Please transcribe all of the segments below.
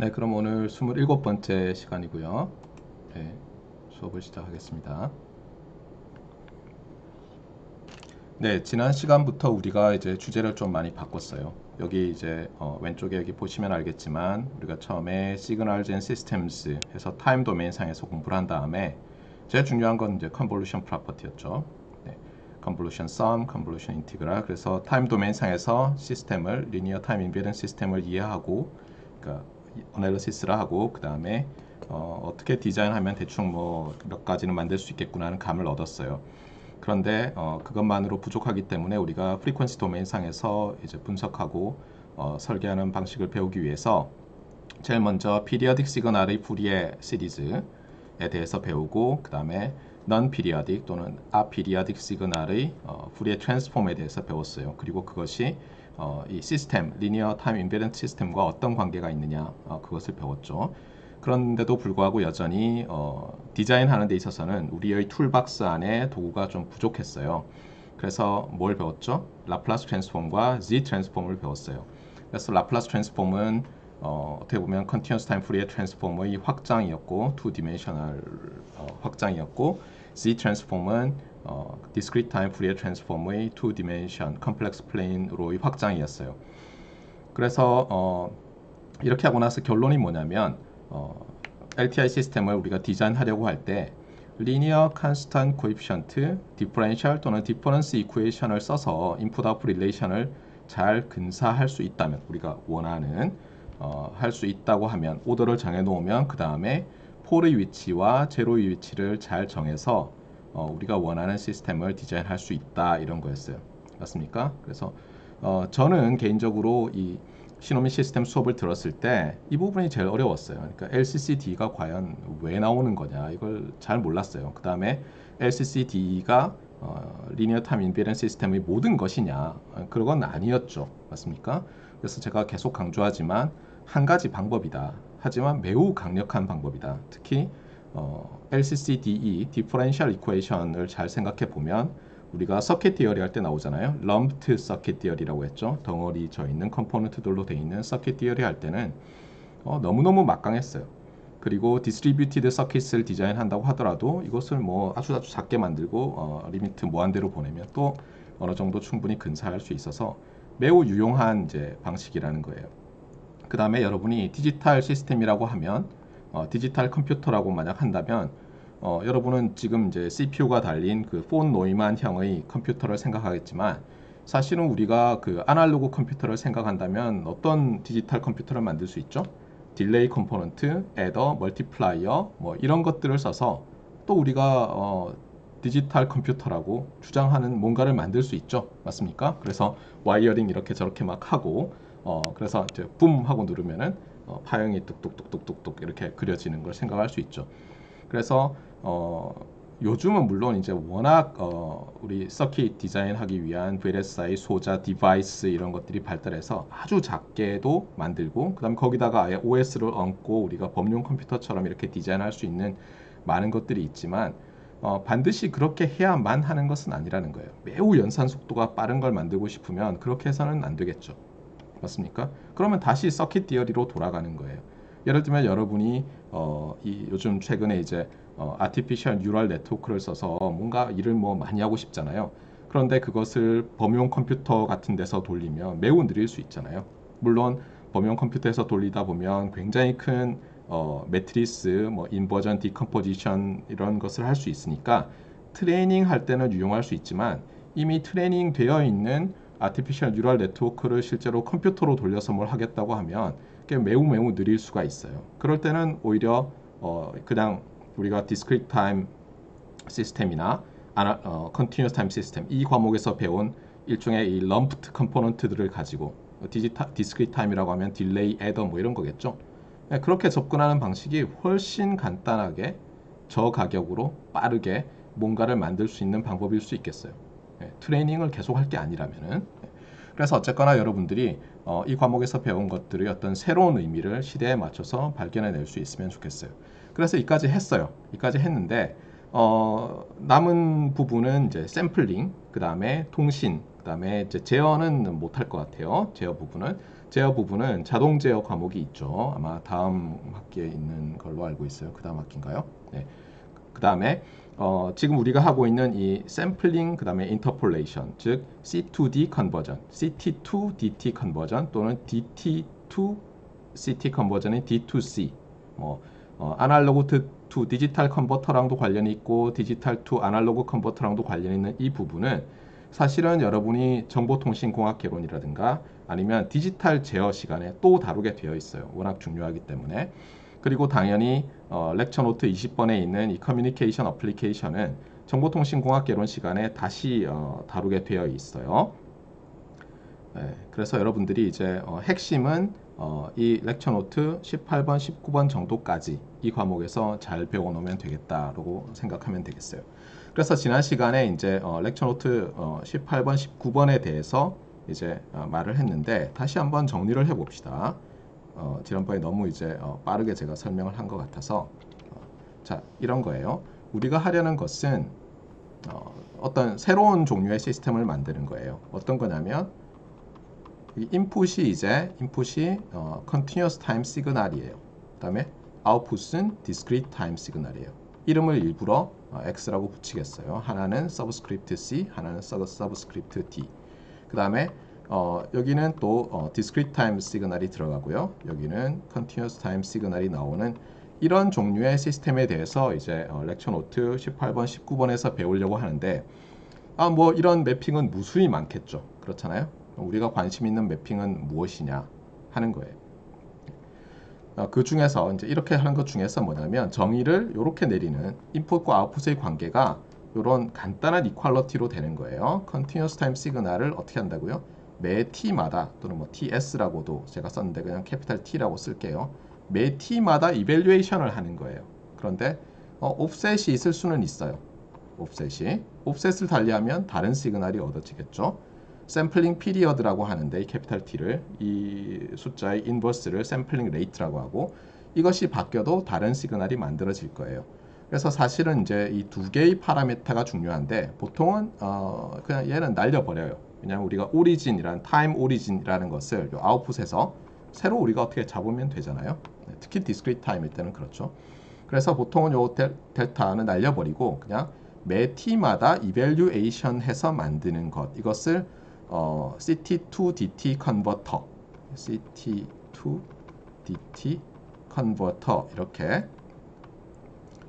네, 그럼 오늘 27번째 시간이고요. 네, 수업을 시작하겠습니다. 네, 지난 시간부터 우리가 이제 주제를 좀 많이 바꿨어요. 여기 이제 어, 왼쪽에 여기 보시면 알겠지만 우리가 처음에 Signals and Systems 해서 time domain 상에서 공부를 한 다음에 제일 중요한 건 이제 Property였죠. 네, Convolution Sum, Convolution Integral. 그래서 time domain 상에서 시스템을 Linear Time Invariant 시스템을 이해하고 그러니까 analysis를 하고 그 다음에 어, 떻게 디자인하면 대충 뭐 몇 가지는 만들 수 있겠구나 하는 감을 얻었어요. 그런데 어, 그것만으로 부족하기 때문에 우리가 frequency domain 상에서 이제 분석하고 어, 설계하는 방식을 배우기 위해서 제일 먼저 periodic signal의 Fourier series에 대해서 배우고 그 다음에 non-periodic 또는 aperiodic signal의 어, Fourier transform에 대해서 배웠어요. 그리고 그것이 어, 이 시스템, linear time invariant 시스템과 어떤 관계가 있느냐 어, 그것을 배웠죠. 그런데도 불구하고 여전히 어, 디자인하는 데 있어서는 우리의 toolbox 안에 도구가 좀 부족했어요. 그래서 뭘 배웠죠? 라플라스 트랜스폼과 Z 트랜스폼을 배웠어요. 그래서 Laplace transform은 어, 어떻게 보면 continuous time Fourier transform의 확장이었고 two dimensional 어, 확장이었고 Z 트랜스폼은 어, discrete time Fourier transform의 two dimension complex plane로의 확장이었어요. 그래서 어, 이렇게 하고 나서 결론이 뭐냐면 어, LTI 시스템을 우리가 디자인하려고 할 때 linear constant coefficient, differential 또는 difference equation을 써서 input output relation을 잘 근사할 수 있다면 우리가 원하는 어, 할 수 있다고 하면 오더를 정해 놓으면 그 다음에 pole의 위치와 zero의 위치를 잘 정해서 어, 우리가 원하는 시스템을 디자인할 수 있다 이런 거였어요. 맞습니까? 그래서 어, 저는 개인적으로 이 신호 및 시스템 수업을 들었을 때 이 부분이 제일 어려웠어요. 그러니까 LCCDE가 과연 왜 나오는 거냐 이걸 잘 몰랐어요. 그 다음에 LCCDE가 어, linear time invariant 시스템의 모든 것이냐 그런 건 아니었죠. 맞습니까? 그래서 제가 계속 강조하지만 한 가지 방법이다. 하지만 매우 강력한 방법이다. 특히 어, LCCDE, Differential Equation을 잘 생각해 보면 우리가 circuit theory 할 때 나오잖아요. lumped circuit theory라고 했죠. 덩어리 져 있는 component들로 되어 있는 circuit theory 할 때는 어, 너무너무 막강했어요. 그리고 distributed circuit을 디자인한다고 하더라도 이것을 뭐 아주 아주 작게 만들고 어, limit 무한대로 보내면 또 어느 정도 충분히 근사할 수 있어서 매우 유용한 이제 방식이라는 거예요. 그 다음에 여러분이 디지털 시스템이라고 하면 어, 디지털 컴퓨터라고 만약 한다면 어, 여러분은 지금 이제 CPU가 달린 그 폰 노이만형의 컴퓨터를 생각하겠지만 사실은 우리가 그 아날로그 컴퓨터를 생각한다면 어떤 디지털 컴퓨터를 만들 수 있죠? delay component, adder, multiplier 뭐 이런 것들을 써서 또 우리가 어, 디지털 컴퓨터라고 주장하는 뭔가를 만들 수 있죠. 맞습니까? 그래서 wiring 이렇게 저렇게 막 하고 어, 그래서 이제 붐 하고 누르면은 어, 파형이 뚝뚝뚝뚝뚝뚝 이렇게 그려지는 걸 생각할 수 있죠. 그래서 어, 요즘은 물론 이제 워낙 어, 우리 서킷 디자인하기 위한 VLSI 소자 device 이런 것들이 발달해서 아주 작게도 만들고 그다음 거기다가 아예 OS를 얹고 우리가 범용 컴퓨터처럼 이렇게 디자인할 수 있는 많은 것들이 있지만 어, 반드시 그렇게 해야만 하는 것은 아니라는 거예요. 매우 연산 속도가 빠른 걸 만들고 싶으면 그렇게 해서는 안 되겠죠. 맞습니까? 그러면 다시 circuit theory로 돌아가는 거예요. 예를 들면 여러분이 어, 이 요즘 최근에 이제 어, artificial neural network를 써서 뭔가 일을 뭐 많이 하고 싶잖아요. 그런데 그것을 범용 컴퓨터 같은 데서 돌리면 매우 느릴 수 있잖아요. 물론 범용 컴퓨터에서 돌리다 보면 굉장히 큰 어, 매트리스, 뭐 inversion, decomposition 이런 것을 할 수 있으니까 트레이닝 할 때는 유용할 수 있지만 이미 트레이닝 되어 있는 artificial neural network를 실제로 컴퓨터로 돌려서 뭘 하겠다고 하면 매우 매우 느릴 수가 있어요. 그럴 때는 오히려 어, 그냥 우리가 discrete time system이나 continuous time system 이 과목에서 배운 일종의 이 lumped component들을 가지고 디지타 discrete time이라고 하면 delay, adder 뭐 이런 거겠죠. 네, 그렇게 접근하는 방식이 훨씬 간단하게 저 가격으로 빠르게 뭔가를 만들 수 있는 방법일 수 있겠어요. 네, 트레이닝을 계속 할 게 아니라면은 그래서 어쨌거나 여러분들이 어, 이 과목에서 배운 것들의 어떤 새로운 의미를 시대에 맞춰서 발견해낼 수 있으면 좋겠어요. 그래서 이까지 했어요. 이까지 했는데 어, 남은 부분은 이제 샘플링, 그 다음에 통신, 그 그다음에 이제 제어는 못할 것 같아요. 제어 부분은 제어 부분은 자동 제어 과목이 있죠. 아마 다음 학기에 있는 걸로 알고 있어요. 그 다음 학기인가요? 네. 그 다음에 어, 지금 우리가 하고 있는 이 샘플링 그 다음에 interpolation 즉 C2D conversion, CT2DT conversion 또는 DT2CT 컨버전인 D2C 뭐 어, analog to digital converter랑도 관련이 있고 digital to analog converter랑도 관련이 있는 이 부분은 사실은 여러분이 정보통신공학 개론이라든가 아니면 디지털 제어 시간에 또 다루게 되어 있어요. 워낙 중요하기 때문에. 그리고 당연히 어, lecture note 20번에 있는 이 communication application은 정보통신공학 개론 시간에 다시 어, 다루게 되어 있어요. 네, 그래서 여러분들이 이제 어, 핵심은 어, 이 lecture note 18번, 19번 정도까지 이 과목에서 잘 배워놓으면 되겠다라고 생각하면 되겠어요. 그래서 지난 시간에 이제 어, lecture note 어, 18번, 19번에 대해서 이제 어, 말을 했는데 다시 한번 정리를 해봅시다. 어, 지난번에 너무 이제 어, 빠르게 제가 설명을 한 것 같아서 어, 자 이런 거예요. 우리가 하려는 것은 어, 어떤 새로운 종류의 시스템을 만드는 거예요. 어떤 거냐면 이 인풋이 이제 인풋이 어, continuous time signal이에요. 그다음에 output은 discrete time signal이에요. 이름을 일부러 어, X라고 붙이겠어요. 하나는 subscript C, 하나는 subscript D. 그 다음에 어, 여기는 또 어, discrete time signal이 들어가고요. 여기는 continuous time signal이 나오는 이런 종류의 시스템에 대해서 이제 어, lecture note 18번, 19번에서 배우려고 하는데 아, 뭐 이런 mapping은 무수히 많겠죠. 그렇잖아요. 우리가 관심 있는 mapping은 무엇이냐 하는 거예요. 어, 그 중에서 이제 이렇게 하는 것 중에서 뭐냐면 정의를 이렇게 내리는 인풋과 아웃풋의 관계가 이런 간단한 equality로 되는 거예요. Continuous Time Signal을 어떻게 한다고요? 매 t마다 또는 뭐 ts라고도 제가 썼는데 그냥 capital t라고 쓸게요. 매 t마다 evaluation을 하는 거예요. 그런데 어, offset이 있을 수는 있어요. offset이 offset을 달리하면 다른 시그널이 얻어지겠죠. sampling period라고 하는데 이 capital T를 이 숫자의 inverse를 sampling rate라고 하고 이것이 바뀌어도 다른 시그널이 만들어질 거예요. 그래서 사실은 이제 이 두 개의 parameter가 중요한데 보통은 어 그냥 얘는 날려버려요. 왜냐하면 우리가 origin이라는 time origin이라는 것을 요 아웃풋에서 새로 우리가 어떻게 잡으면 되잖아요. 네, 특히 discrete time일 때는 그렇죠. 그래서 보통은 요 델, 델타는 날려버리고 그냥 매 t마다 이벨류에이션 해서 만드는 것 이것을 어, CT2DT 컨버터, CT2DT 컨버터 이렇게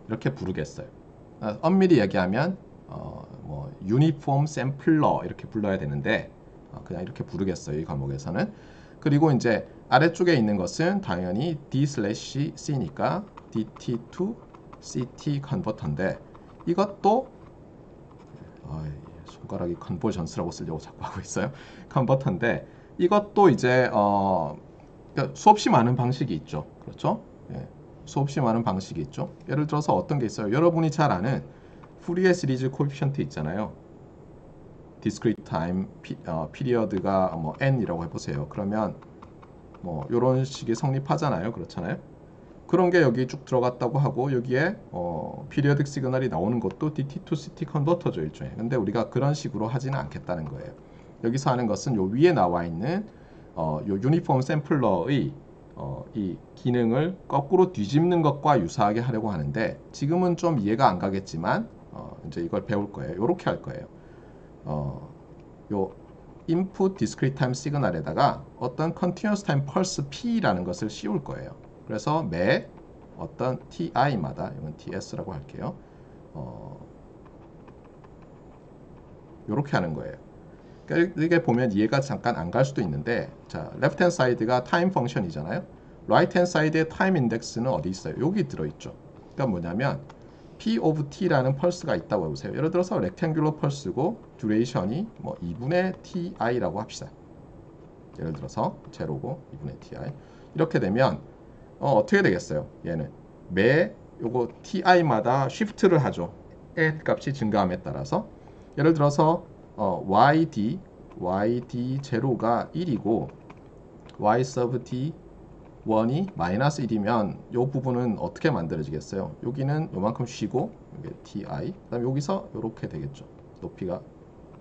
이렇게 부르겠어요. 아, 엄밀히 얘기하면 어, 뭐 유니폼 샘플러 이렇게 불러야 되는데 어, 그냥 이렇게 부르겠어요. 이 과목에서는. 그리고 이제 아래쪽에 있는 것은 당연히 D/C니까 DT2 CT 컨버터인데 이것도 어, 손가락이 convergence라고 쓰려고 자꾸 하고 있어요. converter인데 이것도 이제 어, 그러니까 수없이 많은 방식이 있죠. 그렇죠? 예, 수없이 많은 방식이 있죠. 예를 들어서 어떤 게 있어요? 여러분이 잘 아는 Fourier series coefficient 있잖아요. discrete time period가 뭐 n이라고 해보세요. 그러면 뭐 이런 식이 성립하잖아요. 그렇잖아요. 그런 게 여기 쭉 들어갔다고 하고 여기에 어, 피리어딕 시그널이 나오는 것도 DT2CT 컨버터죠 일종의. 근데 우리가 그런 식으로 하지는 않겠다는 거예요. 여기서 하는 것은 요 위에 나와 있는 어, 요 유니폼 샘플러의 어, 이 기능을 거꾸로 뒤집는 것과 유사하게 하려고 하는데 지금은 좀 이해가 안 가겠지만 어, 이제 이걸 배울 거예요. 이렇게 할 거예요. 어, 요 input discrete time 시그널에다가 어떤 continuous time pulse p라는 것을 씌울 거예요. 그래서 매 어떤 ti마다 이건 ts라고 할게요. 어, 이렇게 하는 거예요. 그러니까 이게 보면 이해가 잠깐 안 갈 수도 있는데 자 left hand side가 time 펑션이잖아요. right hand side의 time index는 어디 있어요? 여기 들어있죠. 그러니까 뭐냐면 p of t라는 펄스가 있다고 해보세요. 예를 들어서 rectangular 펄스고 duration이 뭐 2분의 ti라고 합시다. 예를 들어서 제로고 2분의 ti 이렇게 되면 어, 어떻게 되겠어요? 얘는 매 요거 ti마다 shift를 하죠. 의 값이 증가함에 따라서 예를 들어서 어, yd yd 제로가 1이고 y sub d 1이 마이너스 1이면 이 부분은 어떻게 만들어지겠어요? 여기는 요만큼 쉬고 이게 ti 그다음 여기서 이렇게 되겠죠. 높이가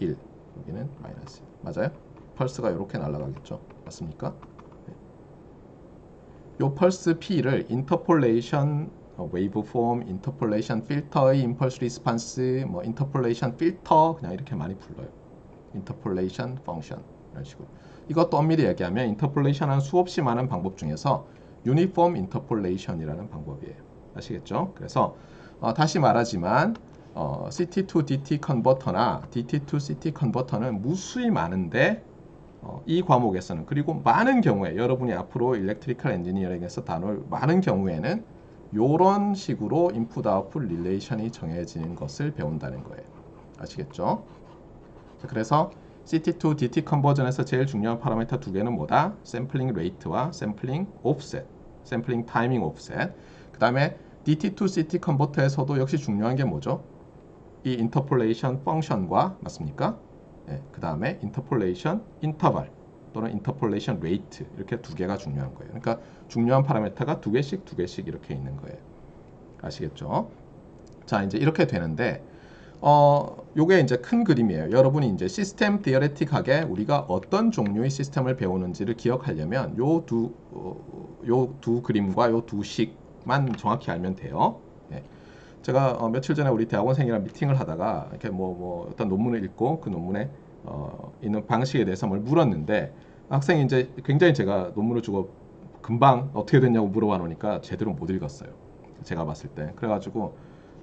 1 여기는 마이너스. 맞아요? 펄스가 이렇게 날아가겠죠. 맞습니까? 네. 요 펄스 P를 interpolation waveform, interpolation filter의 impulse response, 뭐 interpolation filter 그냥 이렇게 많이 불러요. interpolation function 이런 식으로. 이것도 엄밀히 얘기하면 interpolation은 수없이 많은 방법 중에서 uniform interpolation이라는 방법이에요. 아시겠죠? 그래서 어, 다시 말하지만 어, CT to DT 컨버터나 DT to CT 컨버터는 무수히 많은데 어, 이 과목에서는 그리고 많은 경우에 여러분이 앞으로 electrical engineering에서 다룰 많은 경우에는 이런 식으로 input output relation이 정해지는 것을 배운다는 거예요. 아시겠죠? 자, 그래서 CT2 DT 컨버전에서 제일 중요한 파라미터 두 개는 뭐다? sampling rate와 sampling offset, sampling timing offset. 그 다음에 DT2 CT 컨버터에서도 역시 중요한 게 뭐죠? 이 interpolation function과 맞습니까? 예, 그 다음에 interpolation interval 또는 interpolation rate 이렇게 두 개가 중요한 거예요. 그러니까 중요한 파라미터가 두 개씩 두 개씩 이렇게 있는 거예요. 아시겠죠? 자 이제 이렇게 되는데 어 요게 이제 큰 그림이에요. 여러분이 이제 시스템 theoretic하게 우리가 어떤 종류의 시스템을 배우는지를 기억하려면 요 두 요 두 그림과 요 두 식만 정확히 알면 돼요. 예. 제가 어, 며칠 전에 우리 대학원생이랑 미팅을 하다가 이렇게 뭐, 뭐 어떤 논문을 읽고 그 논문에 어, 있는 방식에 대해서 뭘 물었는데 학생이 이제 굉장히 제가 논문을 주고 금방 어떻게 됐냐고 물어봐 놓으니까 제대로 못 읽었어요. 제가 봤을 때. 그래가지고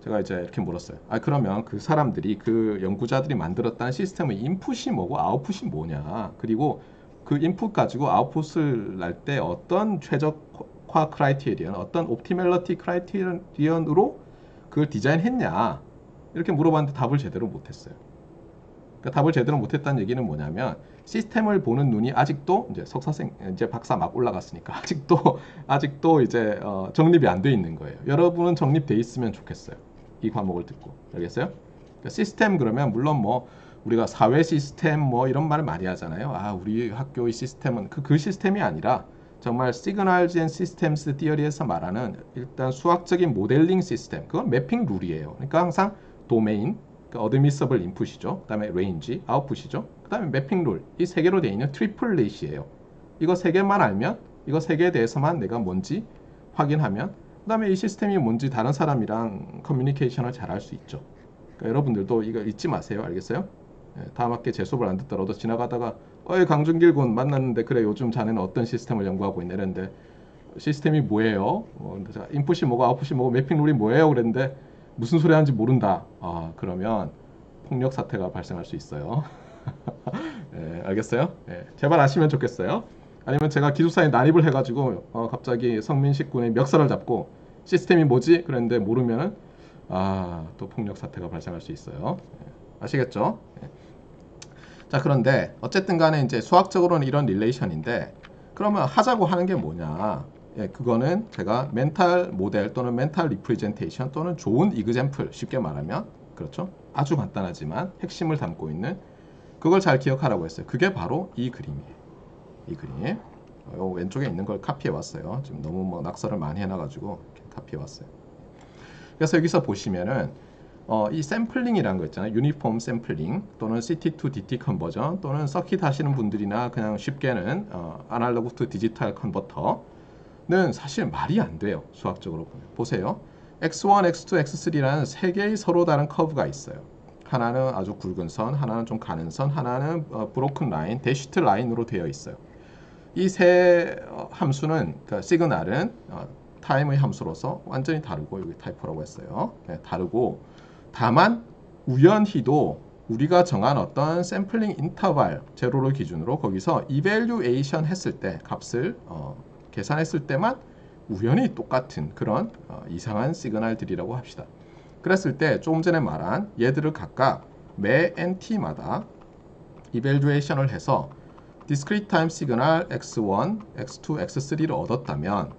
제가 이제 이렇게 물었어요. 아 그러면 그 사람들이 그 연구자들이 만들었다는 시스템의 인풋이 뭐고 아웃풋이 뭐냐? 그리고 그 인풋 가지고 아웃풋을 낼 때 어떤 최적화 criterion, 어떤 optimality criterion으로 그걸 디자인했냐? 이렇게 물어봤는데 답을 제대로 못했어요. 그러니까 답을 제대로 못했다는 얘기는 뭐냐면 시스템을 보는 눈이 아직도 이제 석사생 이제 박사 막 올라갔으니까 아직도 아직도 이제 어, 정립이 안 돼 있는 거예요. 여러분은 정립돼 있으면 좋겠어요. 이 과목을 듣고 알겠어요? 그러니까 시스템 그러면 물론 뭐 우리가 사회 시스템 뭐 이런 말을 많이 하잖아요. 아 우리 학교의 시스템은 그, 그 시스템이 아니라 정말 signals and systems theory에서 말하는 일단 수학적인 모델링 시스템 그건 mapping rule이에요. 그러니까 항상 도메인 그 admissible input이죠. 그다음에 레인지 아웃풋이죠. 그다음에 mapping rule 이 세 개로 되어 있는 triplet이에요. 이거 세 개만 알면 이거 세 개에 대해서만 내가 뭔지 확인하면 그 다음에 이 시스템이 뭔지 다른 사람이랑 커뮤니케이션을 잘 할 수 있죠. 그러니까 여러분들도 이거 잊지 마세요. 알겠어요? 예, 다음 학기에 제 수업을 안 듣더라도 지나가다가 어이 강준길 군 만났는데 그래 요즘 자네는 어떤 시스템을 연구하고 있네 이랬는데 시스템이 뭐예요? 어, 제가 인풋이 뭐고 아웃풋이 뭐고 매핑 룰이 뭐예요? 그랬는데 무슨 소리 하는지 모른다. 아 그러면 폭력 사태가 발생할 수 있어요. 예, 알겠어요? 예, 제발 아시면 좋겠어요. 아니면 제가 기숙사에 난입을 해가지고 어, 갑자기 성민식 군의 멱살을 잡고 시스템이 뭐지? 그랬는데 모르면은 아 또 폭력 사태가 발생할 수 있어요. 예, 아시겠죠? 예. 자 그런데 어쨌든 간에 이제 수학적으로는 이런 relation인데 그러면 하자고 하는 게 뭐냐? 예, 그거는 제가 mental model 또는 mental representation 또는 좋은 example 쉽게 말하면 그렇죠? 아주 간단하지만 핵심을 담고 있는 그걸 잘 기억하라고 했어요. 그게 바로 이 그림이에요. 이 그림. 어, 왼쪽에 있는 걸 카피해 왔어요. 지금 너무 뭐 낙서를 많이 해놔가지고 카피해 왔어요. 그래서 여기서 보시면은 어, 이 샘플링이라는 거 있잖아요. uniform sampling 또는 CT to DT conversion 또는 서킷 하시는 분들이나 그냥 쉽게는 어, analog to digital converter는 사실 말이 안 돼요. 수학적으로 보면. 보세요. X1, X2, X3라는 세 개의 서로 다른 커브가 있어요. 하나는 아주 굵은 선, 하나는 좀 가는 선, 하나는 어, broken line, dashed line으로 되어 있어요. 이 세 어, 함수는 그러니까 시그널은 어, 타임의 함수로서 완전히 다르고 여기 typo라고 했어요. 네, 다르고 다만 우연히도 우리가 정한 어떤 sampling interval 제로를 기준으로 거기서 evaluation 했을 때 값을 어, 계산했을 때만 우연히 똑같은 그런 어, 이상한 시그널들이라고 합시다. 그랬을 때 조금 전에 말한 얘들을 각각 매 nt마다 evaluation을 해서 discrete time signal x1, x2, x3를 얻었다면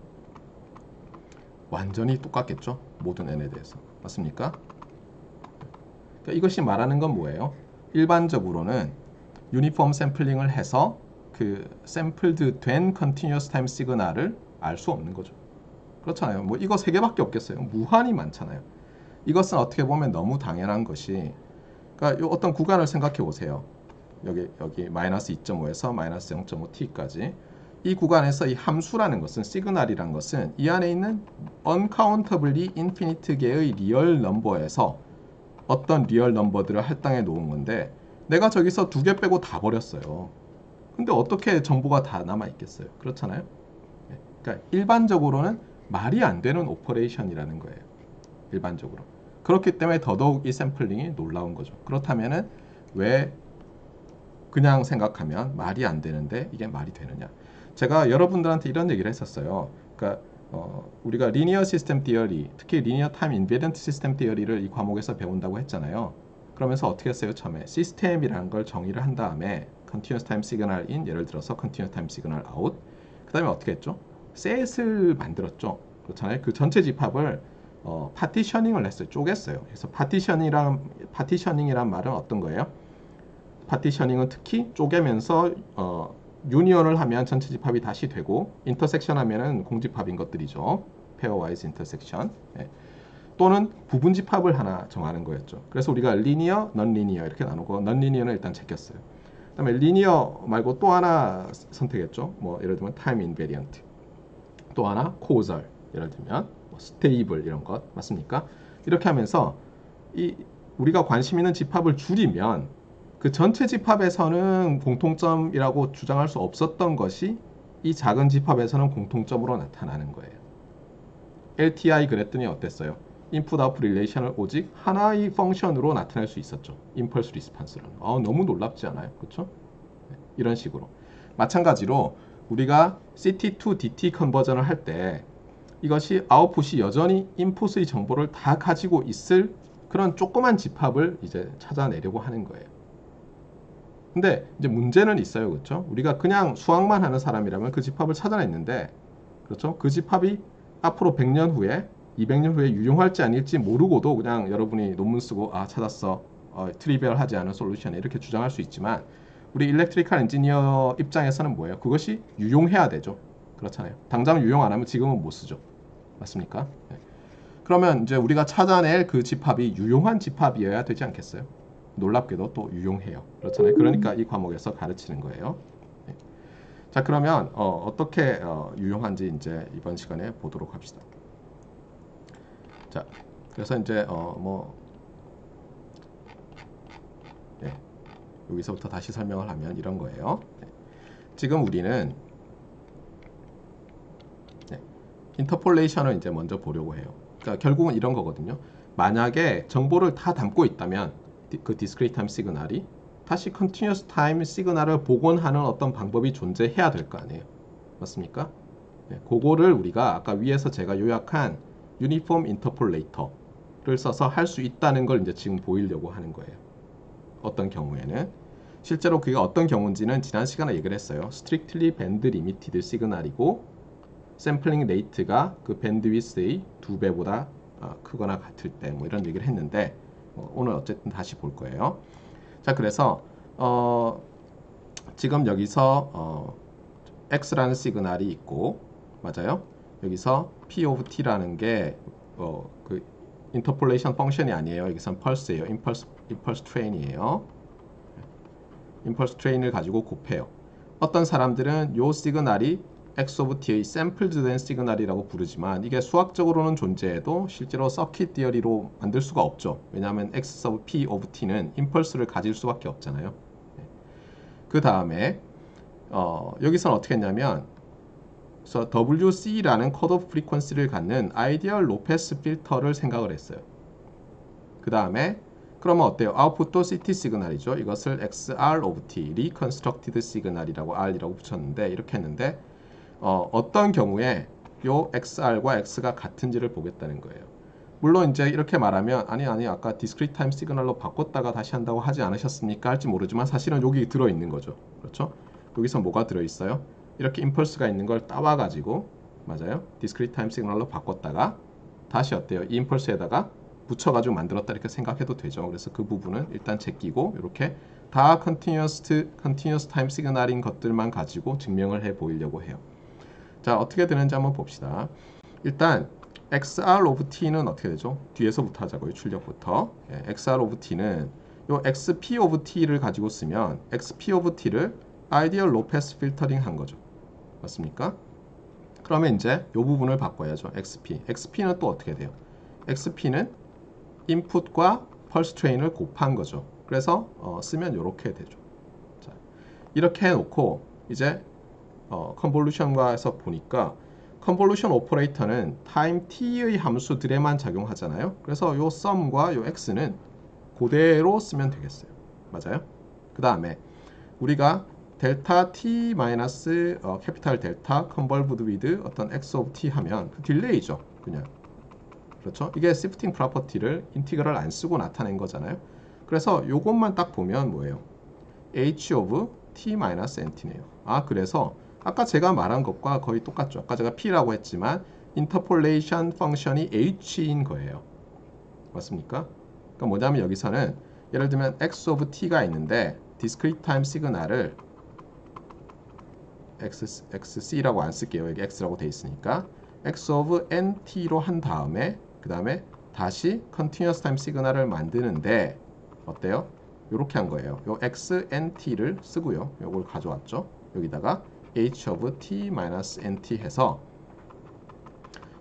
완전히 똑같겠죠? 모든 n에 대해서. 맞습니까? 그러니까 이것이 말하는 건 뭐예요? 일반적으로는 uniform sampling을 해서 그 sampled 된 continuous time signal을 알 수 없는 거죠. 그렇잖아요. 뭐 이거 세 개밖에 없겠어요. 무한히 많잖아요. 이것은 어떻게 보면 너무 당연한 것이 그러니까 어떤 구간을 생각해 보세요. 여기 여기 마이너스 2.5에서 마이너스 0.5t까지 이 구간에서 이 함수라는 것은 시그널이란 것은 이 안에 있는 uncountably infinite 개의 real number에서 어떤 real number들을 할당해 놓은 건데 내가 저기서 두 개 빼고 다 버렸어요. 근데 어떻게 정보가 다 남아 있겠어요? 그렇잖아요. 네. 그러니까 일반적으로는 말이 안 되는 operation이라는 거예요. 일반적으로. 그렇기 때문에 더더욱 이 샘플링이 놀라운 거죠. 그렇다면은 왜 그냥 생각하면 말이 안 되는데 이게 말이 되느냐? 제가 여러분들한테 이런 얘기를 했었어요. 그러니까 어, 우리가 linear system theory, 특히 linear time invariant system theory를 이 과목에서 배운다고 했잖아요. 그러면서 어떻게 했어요? 처음에 시스템이라는 걸 정의를 한 다음에 continuous time signal in 예를 들어서 continuous time signal out 그다음에 어떻게 했죠? 셋을 만들었죠. 그렇잖아요. 그 전체 집합을 어, partitioning을 했어요. 쪼갰어요. 그래서 partitioning이란 partitioning이란 말은 어떤 거예요? partitioning은 특히 쪼개면서 어, union을 하면 전체 집합이 다시 되고 intersection 하면은 공집합인 것들이죠. pairwise intersection. 네. 또는 부분 집합을 하나 정하는 거였죠. 그래서 우리가 linear, non linear 이렇게 나누고 non linear는 일단 제꼈어요. 그다음에 linear 말고 또 하나 선택했죠. 뭐 예를 들면 time invariant. 또 하나 causal 예를 들면 뭐 stable 이런 것 맞습니까? 이렇게 하면서 이 우리가 관심 있는 집합을 줄이면 그 전체 집합에서는 공통점이라고 주장할 수 없었던 것이 이 작은 집합에서는 공통점으로 나타나는 거예요. LTI 그랬더니 어땠어요? 인풋 아웃 릴레이션을 오직 하나의 function으로 나타낼 수 있었죠. impulse response는. 아, 너무 놀랍지 않아요? 그렇죠? 이런 식으로. 마찬가지로 우리가 CT2 DT 컨버전을 할 때 이것이 아웃풋이 여전히 인풋의 정보를 다 가지고 있을 그런 조그만 집합을 이제 찾아내려고 하는 거예요. 근데 이제 문제는 있어요. 그렇죠? 우리가 그냥 수학만 하는 사람이라면 그 집합을 찾아냈는데 그렇죠? 그 집합이 앞으로 100년 후에 200년 후에 유용할지 아닐지 모르고도 그냥 여러분이 논문 쓰고 아 찾았어 어, 트리비얼하지 않은 솔루션 이렇게 주장할 수 있지만 우리 일렉트리컬 엔지니어 입장에서는 뭐예요? 그것이 유용해야 되죠. 그렇잖아요. 당장 유용 안 하면 지금은 못 쓰죠. 맞습니까? 네. 그러면 이제 우리가 찾아낼 그 집합이 유용한 집합이어야 되지 않겠어요? 놀랍게도 또 유용해요. 그렇잖아요. 그러니까 이 과목에서 가르치는 거예요. 네. 자 그러면 어, 떻게 어, 유용한지 이제 이번 시간에 보도록 합시다. 자 그래서 이제 어 뭐 네. 여기서부터 다시 설명을 하면 이런 거예요. 네. 지금 우리는 네. 인터폴레이션을 이제 먼저 보려고 해요. 그러니까 결국은 이런 거거든요. 만약에 정보를 다 담고 있다면 그 discrete time 시그널이 다시 continuous time 시그널을 복원하는 어떤 방법이 존재해야 될 거 아니에요. 맞습니까? 네, 그거를 우리가 아까 위에서 제가 요약한 uniform interpolator를 써서 할 수 있다는 걸 이제 지금 보이려고 하는 거예요. 어떤 경우에는 실제로 그게 어떤 경우인지는 지난 시간에 얘기를 했어요. strictly band limited 시그널이고 sampling rate가 그 bandwidth의 두 배보다 어, 크거나 같을 때 뭐 이런 얘기를 했는데 어, 오늘 어쨌든 다시 볼 거예요. 자, 그래서 어, 지금 여기서 어, x라는 시그널이 있고 맞아요? 여기서 p of t라는 게 어, 그 interpolation function이 아니에요. 여기선 펄스예요. 임펄스 impulse train이에요. impulse train을 가지고 곱해요. 어떤 사람들은 요 시그널이 x of t의 sampled 된 시그널이라고 부르지만 이게 수학적으로는 존재해도 실제로 circuitry로 만들 수가 없죠. 왜냐하면 x of p of t는 임펄스를 가질 수밖에 없잖아요. 네. 그 다음에 어, 여기서는 어떻게 했냐면 그래서 WC라는 cutoff frequency를 갖는 ideal lowpass filter를 생각을 했어요. 그 다음에 그러면 어때요? 아웃풋도 CT 시그널이죠. 이것을 XR of T, Reconstructed Signal이라고 R이라고 붙였는데 이렇게 했는데 어, 어떤 경우에 요 XR과 X가 같은지를 보겠다는 거예요. 물론 이제 이렇게 말하면 아니 아니 아까 discrete time signal로 바꿨다가 다시 한다고 하지 않으셨습니까? 할지 모르지만 사실은 여기 들어 있는 거죠. 그렇죠? 여기서 뭐가 들어 있어요? 이렇게 임펄스가 있는 걸 따와 가지고 맞아요? discrete time signal로 바꿨다가 다시 어때요? 이 임펄스에다가 붙여 가지고 만들었다 이렇게 생각해도 되죠. 그래서 그 부분은 일단 제끼고 이렇게 다 continuous continuous time signal인 것들만 가지고 증명을 해 보이려고 해요. 자 어떻게 되는지 한번 봅시다. 일단 XR of T는 어떻게 되죠? 뒤에서부터 하자고요. 출력부터. 예, XR of T는 요 xp of t를 가지고 쓰면 xp of t를 ideal lowpass filtering 한 거죠. 맞습니까? 그러면 이제 요 부분을 바꿔야죠. xp. xp는 또 어떻게 돼요? xp는 인풋과 pulse train을 곱한 거죠. 그래서 어, 쓰면 이렇게 되죠. 자, 이렇게 해놓고 이제 어, convolution과에서 보니까 convolution operator는 타임 t의 함수들에만 작용하잖아요. 그래서 요 sum과 요 x는 그대로 쓰면 되겠어요. 맞아요? 그 다음에 우리가 델타 t 마이너스 어, capital delta convolved with 어떤 x of t 하면 그 delay죠. 그냥 그렇죠? 이게 shifting property를 integral 안 쓰고 나타낸 거잖아요. 그래서 요것만 딱 보면 뭐예요? h of t 마이너스 nt네요. 아 그래서 아까 제가 말한 것과 거의 똑같죠. 아까 제가 p라고 했지만 interpolation function이 h인 거예요. 맞습니까? 그러니까 뭐냐면 여기서는 예를 들면 x of t가 있는데 discrete time 시그널을 x, xc라고 안 쓸게요. 여기 x라고 돼 있으니까 x of nt로 한 다음에 그 다음에 다시 continuous time 시그널을 만드는데 어때요? 이렇게 한 거예요. 요 xnt를 쓰고요. 요걸 가져왔죠. 여기다가 h of t-nt 해서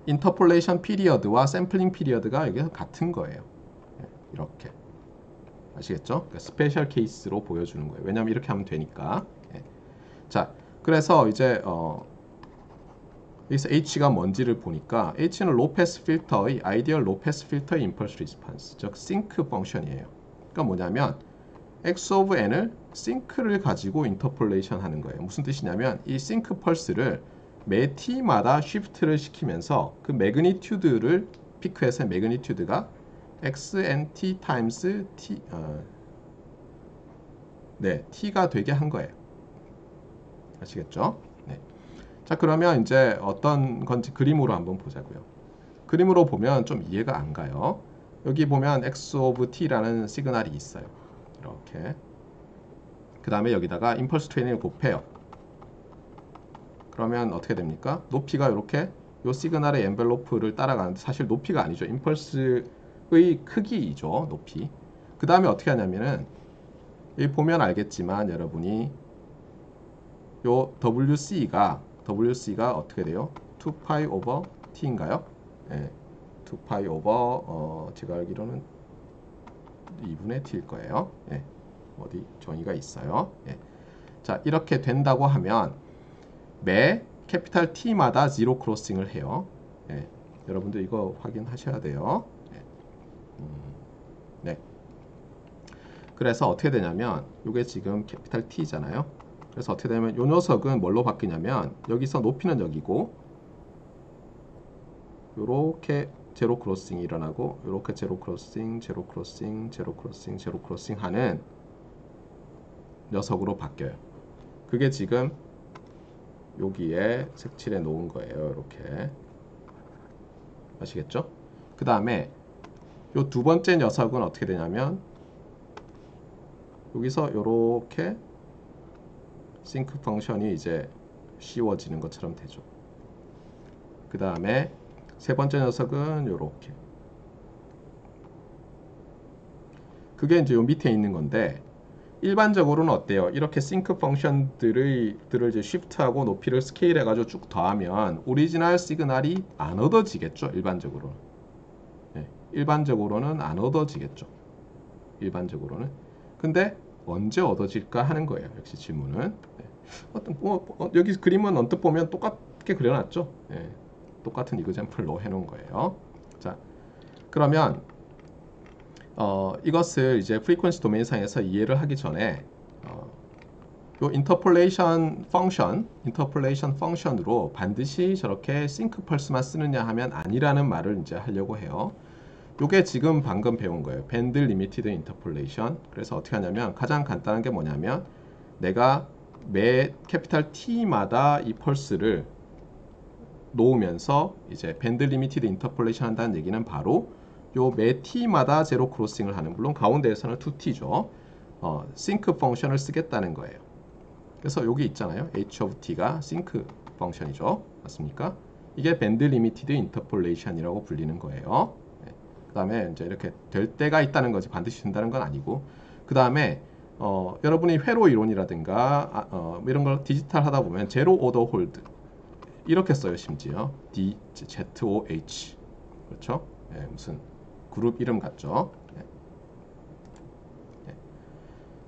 interpolation period와 sampling period가 여기서 같은 거예요. 예, 이렇게 아시겠죠? 그러니까 special case로 보여주는 거예요. 왜냐하면 이렇게 하면 되니까. 예. 자, 그래서 이제 어, 여기서 H가 뭔지를 보니까 H는 lowpass filter의 ideal lowpass filter의 impulse response, 즉 sinc function이에요. 그러니까 뭐냐면 x of n을 sinc를 가지고 interpolation 하는 거예요. 무슨 뜻이냐면 이 sinc pulse를 매 t마다 shift를 시키면서 그 magnitude를 pick해서 magnitude가 xnt times t 어, 네 t가 되게 한 거예요. 아시겠죠? 네. 자 그러면 이제 어떤 건지 그림으로 한번 보자고요. 그림으로 보면 좀 이해가 안 가요. 여기 보면 x of t라는 시그널이 있어요. 이렇게. 그 다음에 여기다가 impulse train을 곱해요. 그러면 어떻게 됩니까? 높이가 이렇게 요 시그널의 envelope를 따라가는데 사실 높이가 아니죠. 임펄스의 크기이죠. 높이. 그 다음에 어떻게 하냐면은 여기 보면 알겠지만 여러분이 요 WC가 WC가 어떻게 돼요? 2파이 over T인가요? 네. 2파이 over 어, 제가 알기로는 2분의 T일 거예요. 예. 어디 정의가 있어요. 예. 자 이렇게 된다고 하면 매 캐피탈 T마다 제로 크로싱을 해요. 예. 여러분들 이거 확인하셔야 돼요. 예. 음, 네. 그래서 어떻게 되냐면 이게 지금 capital T잖아요. 그래서 어떻게 되냐면 이 녀석은 뭘로 바뀌냐면 여기서 높이는 여기고 요렇게 zero crossing이 일어나고 이렇게 zero crossing, zero crossing, zero crossing, zero crossing 하는 녀석으로 바뀌어요. 그게 지금 여기에 색칠해 놓은 거예요. 이렇게 아시겠죠? 그 다음에 요 두 번째 녀석은 어떻게 되냐면 여기서 이렇게 sinc function이 이제 씌워지는 것처럼 되죠. 그 다음에 세 번째 녀석은 이렇게 그게 이제 요 밑에 있는 건데 일반적으로는 어때요? 이렇게 sinc function들을 들을 이제 shift하고 높이를 스케일 해 가지고 쭉 더하면 오리지널 시그널이 안 얻어지겠죠. 일반적으로는. 네, 일반적으로는 안 얻어지겠죠. 일반적으로는. 근데 언제 얻어질까 하는 거예요. 역시 질문은. 네. 어떤 뭐, 어, 여기 그림은 언뜻 보면 똑같게 그려놨죠. 네, 똑같은 example로 해놓은 거예요. 자, 그러면 어, 이것을 이제 frequency domain상에서 이해를 하기 전에 어, 요 interpolation function, interpolation function으로 반드시 저렇게 sinc 펄스만 쓰느냐 하면 아니라는 말을 이제 하려고 해요. 요게 지금 방금 배운 거예요. band limited interpolation. 그래서 어떻게 하냐면 가장 간단한 게 뭐냐면 내가 매 capital T마다 이 펄스를 놓으면서 이제 band limited interpolation 한다는 얘기는 바로 요 매 t마다 zero crossing을 하는 물론 가운데에서는 2t죠. 어, sinc function을 쓰겠다는 거예요. 그래서 여기 있잖아요. h of t가 sinc function이죠. 맞습니까? 이게 band limited interpolation이라고 불리는 거예요. 네. 그 다음에 이제 이렇게 될 때가 있다는 거지 반드시 된다는 건 아니고 그 다음에 어, 여러분이 회로 이론이라든가 아, 어, 이런 걸 디지털 하다 보면 zero order hold 이렇게 써요 심지어 D Z O H 그렇죠? 예, 무슨 그룹 이름 같죠? 예. 예.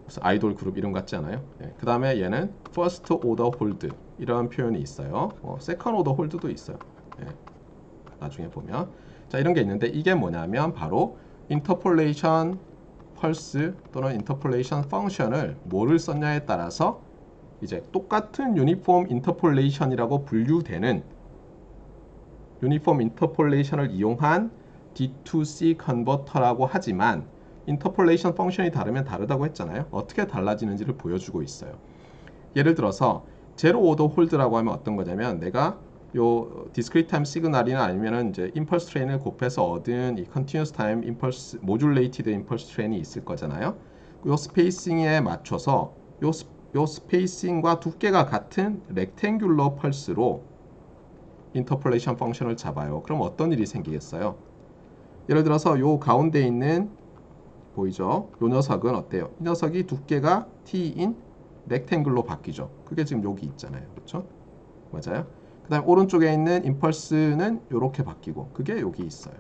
무슨 아이돌 그룹 이름 같지 않아요? 예. 그 다음에 얘는 first order hold 이런 표현이 있어요. 어, second order hold도 있어요. 예. 나중에 보면 자 이런 게 있는데 이게 뭐냐면 바로 interpolation 펄스 또는 interpolation function을 뭐를 썼냐에 따라서 이제 똑같은 uniform interpolation이라고 분류되는 uniform interpolation을 이용한 D2C 컨버터라고 하지만 interpolation function이 다르면 다르다고 했잖아요. 어떻게 달라지는지를 보여주고 있어요. 예를 들어서 zero order hold라고 하면 어떤 거냐면 내가 요 discrete time 시그널이나 아니면은 이제 impulse train을 곱해서 얻은 이 continuous time impulse modulated impulse train이 있을 거잖아요. 요 spacing에 맞춰서 요, 스, 요 spacing과 두께가 같은 rectangular pulse로 interpolation 펑션을 잡아요. 그럼 어떤 일이 생기겠어요? 예를 들어서 요 가운데 있는 보이죠? 요 녀석은 어때요? 이 녀석이 두께가 t인 렉탱글로 바뀌죠. 그게 지금 여기 있잖아요. 그렇죠? 맞아요? 그 다음에 오른쪽에 있는 임펄스는 이렇게 바뀌고 그게 여기 있어요.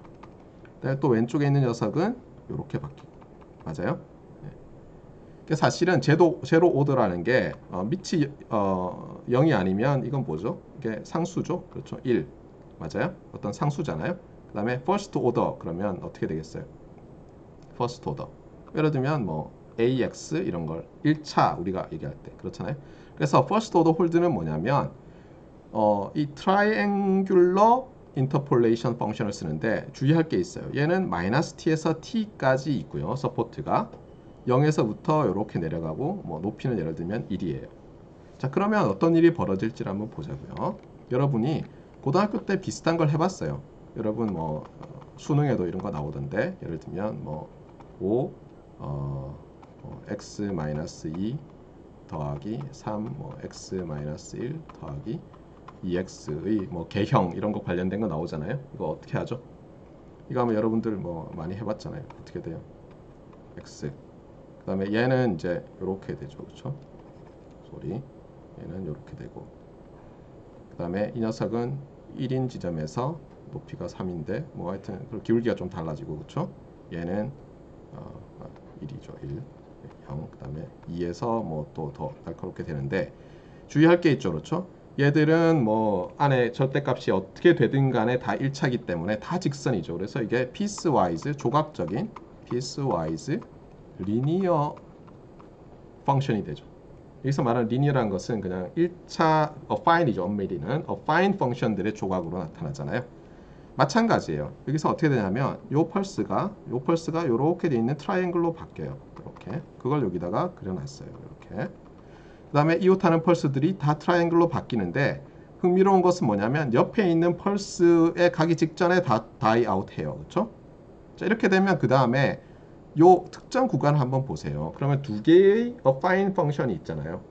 그다음에 또 왼쪽에 있는 녀석은 이렇게 바뀌고 맞아요? 네. 사실은 제도 제로 오더라는 게 어, 밑이 어, 0이 아니면 이건 뭐죠? 이게 상수죠. 그렇죠. 1 맞아요? 어떤 상수잖아요. 그 다음에 first order 그러면 어떻게 되겠어요? first order 예를 들면 뭐 AX 이런 걸 1차 우리가 얘기할 때 그렇잖아요. 그래서 first order hold는 뭐냐면 어, 이 triangular interpolation 펑션을 쓰는데 주의할 게 있어요. 얘는 마이너스 t에서 t까지 있고요. support가 0에서부터 이렇게 내려가고 뭐 높이는 예를 들면 1이에요. 자 그러면 어떤 일이 벌어질지 한번 보자고요. 여러분이 고등학교 때 비슷한 걸 해봤어요. 여러분 뭐 어, 수능에도 이런 거 나오던데 예를 들면 뭐 5, 어, 뭐 x 마이너스 2 더하기 3, 뭐 x 마이너스 1 더하기 EX의 뭐 개형 이런 거 관련된 거 나오잖아요. 이거 어떻게 하죠? 이거 하면 여러분들 뭐 많이 해봤잖아요. 어떻게 돼요? X. 그 다음에 얘는 이제 이렇게 되죠. 그렇죠? 소리. 얘는 이렇게 되고. 그 다음에 이 녀석은 1인 지점에서 높이가 3인데 뭐 하여튼 기울기가 좀 달라지고 그렇죠? 얘는 어, 1이죠. 아, 1. 0. 그 다음에 2에서 뭐 또 더 날카롭게 되는데 주의할 게 있죠. 그렇죠? 얘들은 뭐 안에 절대값이 어떻게 되든 간에 다 1차기 때문에 다 직선이죠. 그래서 이게 piecewise 조각적인 piecewise linear 펑션이 되죠. 여기서 말하는 linear라는 것은 그냥 1차 affine이죠. 엄밀히는 affine 펑션들의 조각으로 나타나잖아요. 마찬가지예요. 여기서 어떻게 되냐면 요 펄스가 요 펄스가 이렇게 되어 있는 triangle로 바뀌어요. 이렇게 그걸 여기다가 그려놨어요. 이렇게 그 다음에 이웃하는 펄스들이 다 triangle로 바뀌는데 흥미로운 것은 뭐냐면 옆에 있는 펄스에 가기 직전에 다 die out 해요. 그렇죠? 자, 이렇게 되면 그 다음에 요 특정 구간을 한번 보세요. 그러면 두 개의 affine 펑션이 있잖아요.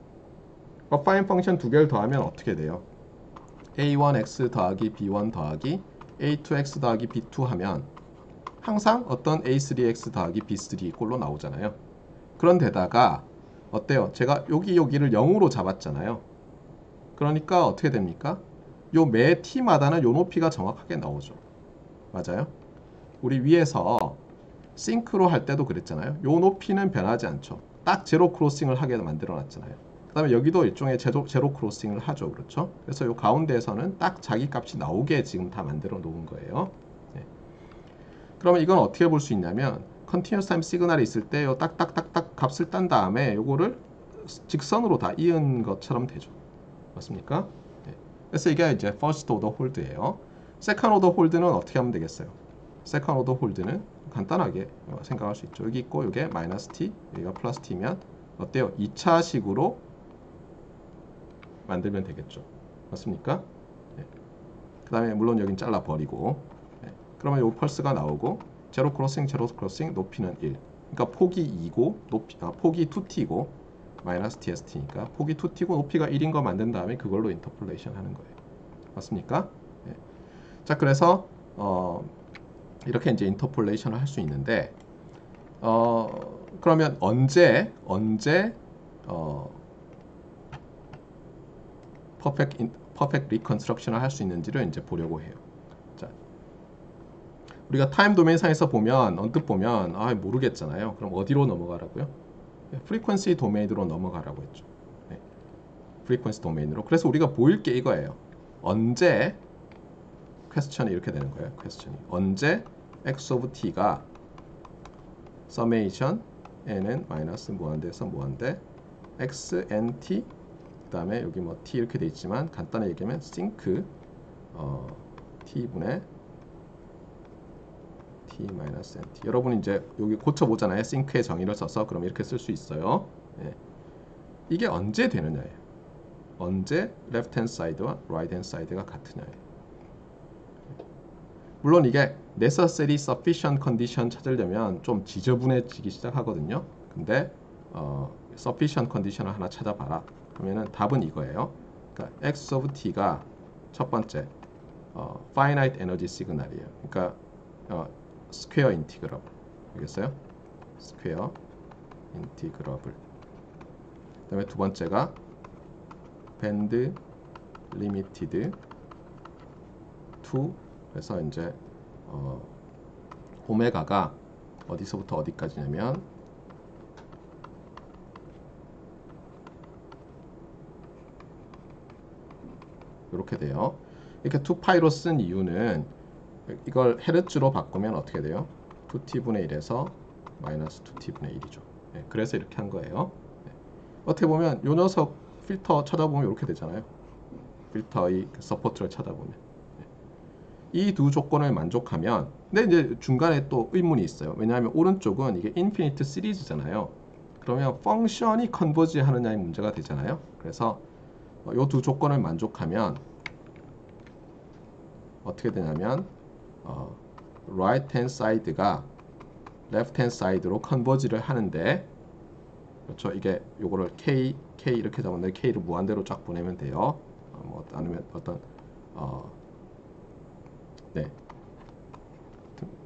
affine 펑션 두 개를 더하면 어떻게 돼요? a1x 더하기 b1 더하기 a2x 더하기 b2 하면 항상 어떤 a3x 더하기 b3 꼴로 나오잖아요. 그런데다가 어때요? 제가 여기 여기를 0으로 잡았잖아요. 그러니까 어떻게 됩니까? 요 매 t마다는 요 높이가 정확하게 나오죠. 맞아요? 우리 위에서 sinc로 할 때도 그랬잖아요. 요 높이는 변하지 않죠. 딱 zero crossing을 하게 만들어 놨잖아요. 그 다음에 여기도 일종의 zero, zero crossing을 하죠. 그렇죠? 그래서 요 가운데에서는 딱 자기 값이 나오게 지금 다 만들어 놓은 거예요. 네. 그러면 이건 어떻게 볼 수 있냐면 continuous time signal이 있을 때 요 딱딱딱딱 값을 딴 다음에 요거를 직선으로 다 이은 것처럼 되죠. 맞습니까? 네. 그래서 이게 이제 first order hold예요. second order hold는 어떻게 하면 되겠어요? second order hold는 간단하게 어, 생각할 수 있죠. 여기 있고 이게 마이너스 t, 여기가 플러스 t면 어때요? 2차식으로 만들면 되겠죠. 맞습니까? 네. 그 다음에 물론 여긴 잘라버리고 네. 그러면 요 펄스가 나오고 제로 크로싱 제로 크로싱 높이는 1 그러니까 폭이 2고 높이 아, 폭이 2t고 마이너스 t에서 t니까 폭이 2t고 높이가 1인 거 만든 다음에 그걸로 interpolation 하는 거예요 맞습니까? 네. 자 그래서 어, 이렇게 이제 interpolation을 할 수 있는데 어 그러면 언제 언제 어 perfect in, perfect reconstruction을 할 수 있는지를 이제 보려고 해요. 자, 우리가 time domain 상에서 보면 언뜻 보면 아 모르겠잖아요. 그럼 어디로 넘어가라고요? frequency domain으로 넘어가라고 했죠. 네. frequency domain으로. 그래서 우리가 보일 게 이거예요. 언제 question이 이렇게 되는 거예요. question이 언제 x of t가 summation n은 마이너스 무한대에서 무한대 x n t 그 다음에 여기 뭐 t 이렇게 돼 있지만 간단히 얘기하면 sinc 어, t 분의 t 마이너스 nt 여러분 이제 여기 고쳐보잖아요. 싱크의 정의를 써서. 그럼 이렇게 쓸 수 있어요. 예. 이게 언제 되느냐예요. 언제 left hand side와 right hand side가 같으냐예요. 물론 이게 necessary sufficient condition 찾으려면 좀 지저분해지기 시작하거든요. 근데 어, sufficient condition을 하나 찾아봐라 그러면은 답은 이거예요. 그러니까 x of t가 첫 번째 어, finite energy signal이에요. 그러니까 어, square integrable 알겠어요? square integrable 그 다음에 두 번째가 band limited to 그래서 이제 어, 오메가가 어디서부터 어디까지냐면 이렇게 돼요. 이렇게 2파이로 쓴 이유는 이걸 헤르츠로 바꾸면 어떻게 돼요? 2t분의 1에서 마이너스 2t분의 1이죠. 네, 그래서 이렇게 한 거예요. 네. 어떻게 보면 요 녀석 필터 찾아보면 이렇게 되잖아요. 필터의 그 support를 찾아보면 네. 이두 조건을 만족하면 근데 이제 중간에 또 의문이 있어요. 왜냐하면 오른쪽은 이게 infinite series잖아요. 그러면 function이 converge 하느냐의 문제가 되잖아요. 그래서 이 두 조건을 만족하면 어떻게 되냐면 어, right hand side가 left hand side로 컨버지를 하는데 그렇죠? 이게 요거를 k k 이렇게 잡았는데 k를 무한대로 쫙 보내면 돼요. 어, 뭐 아니면 어떤 어, 네.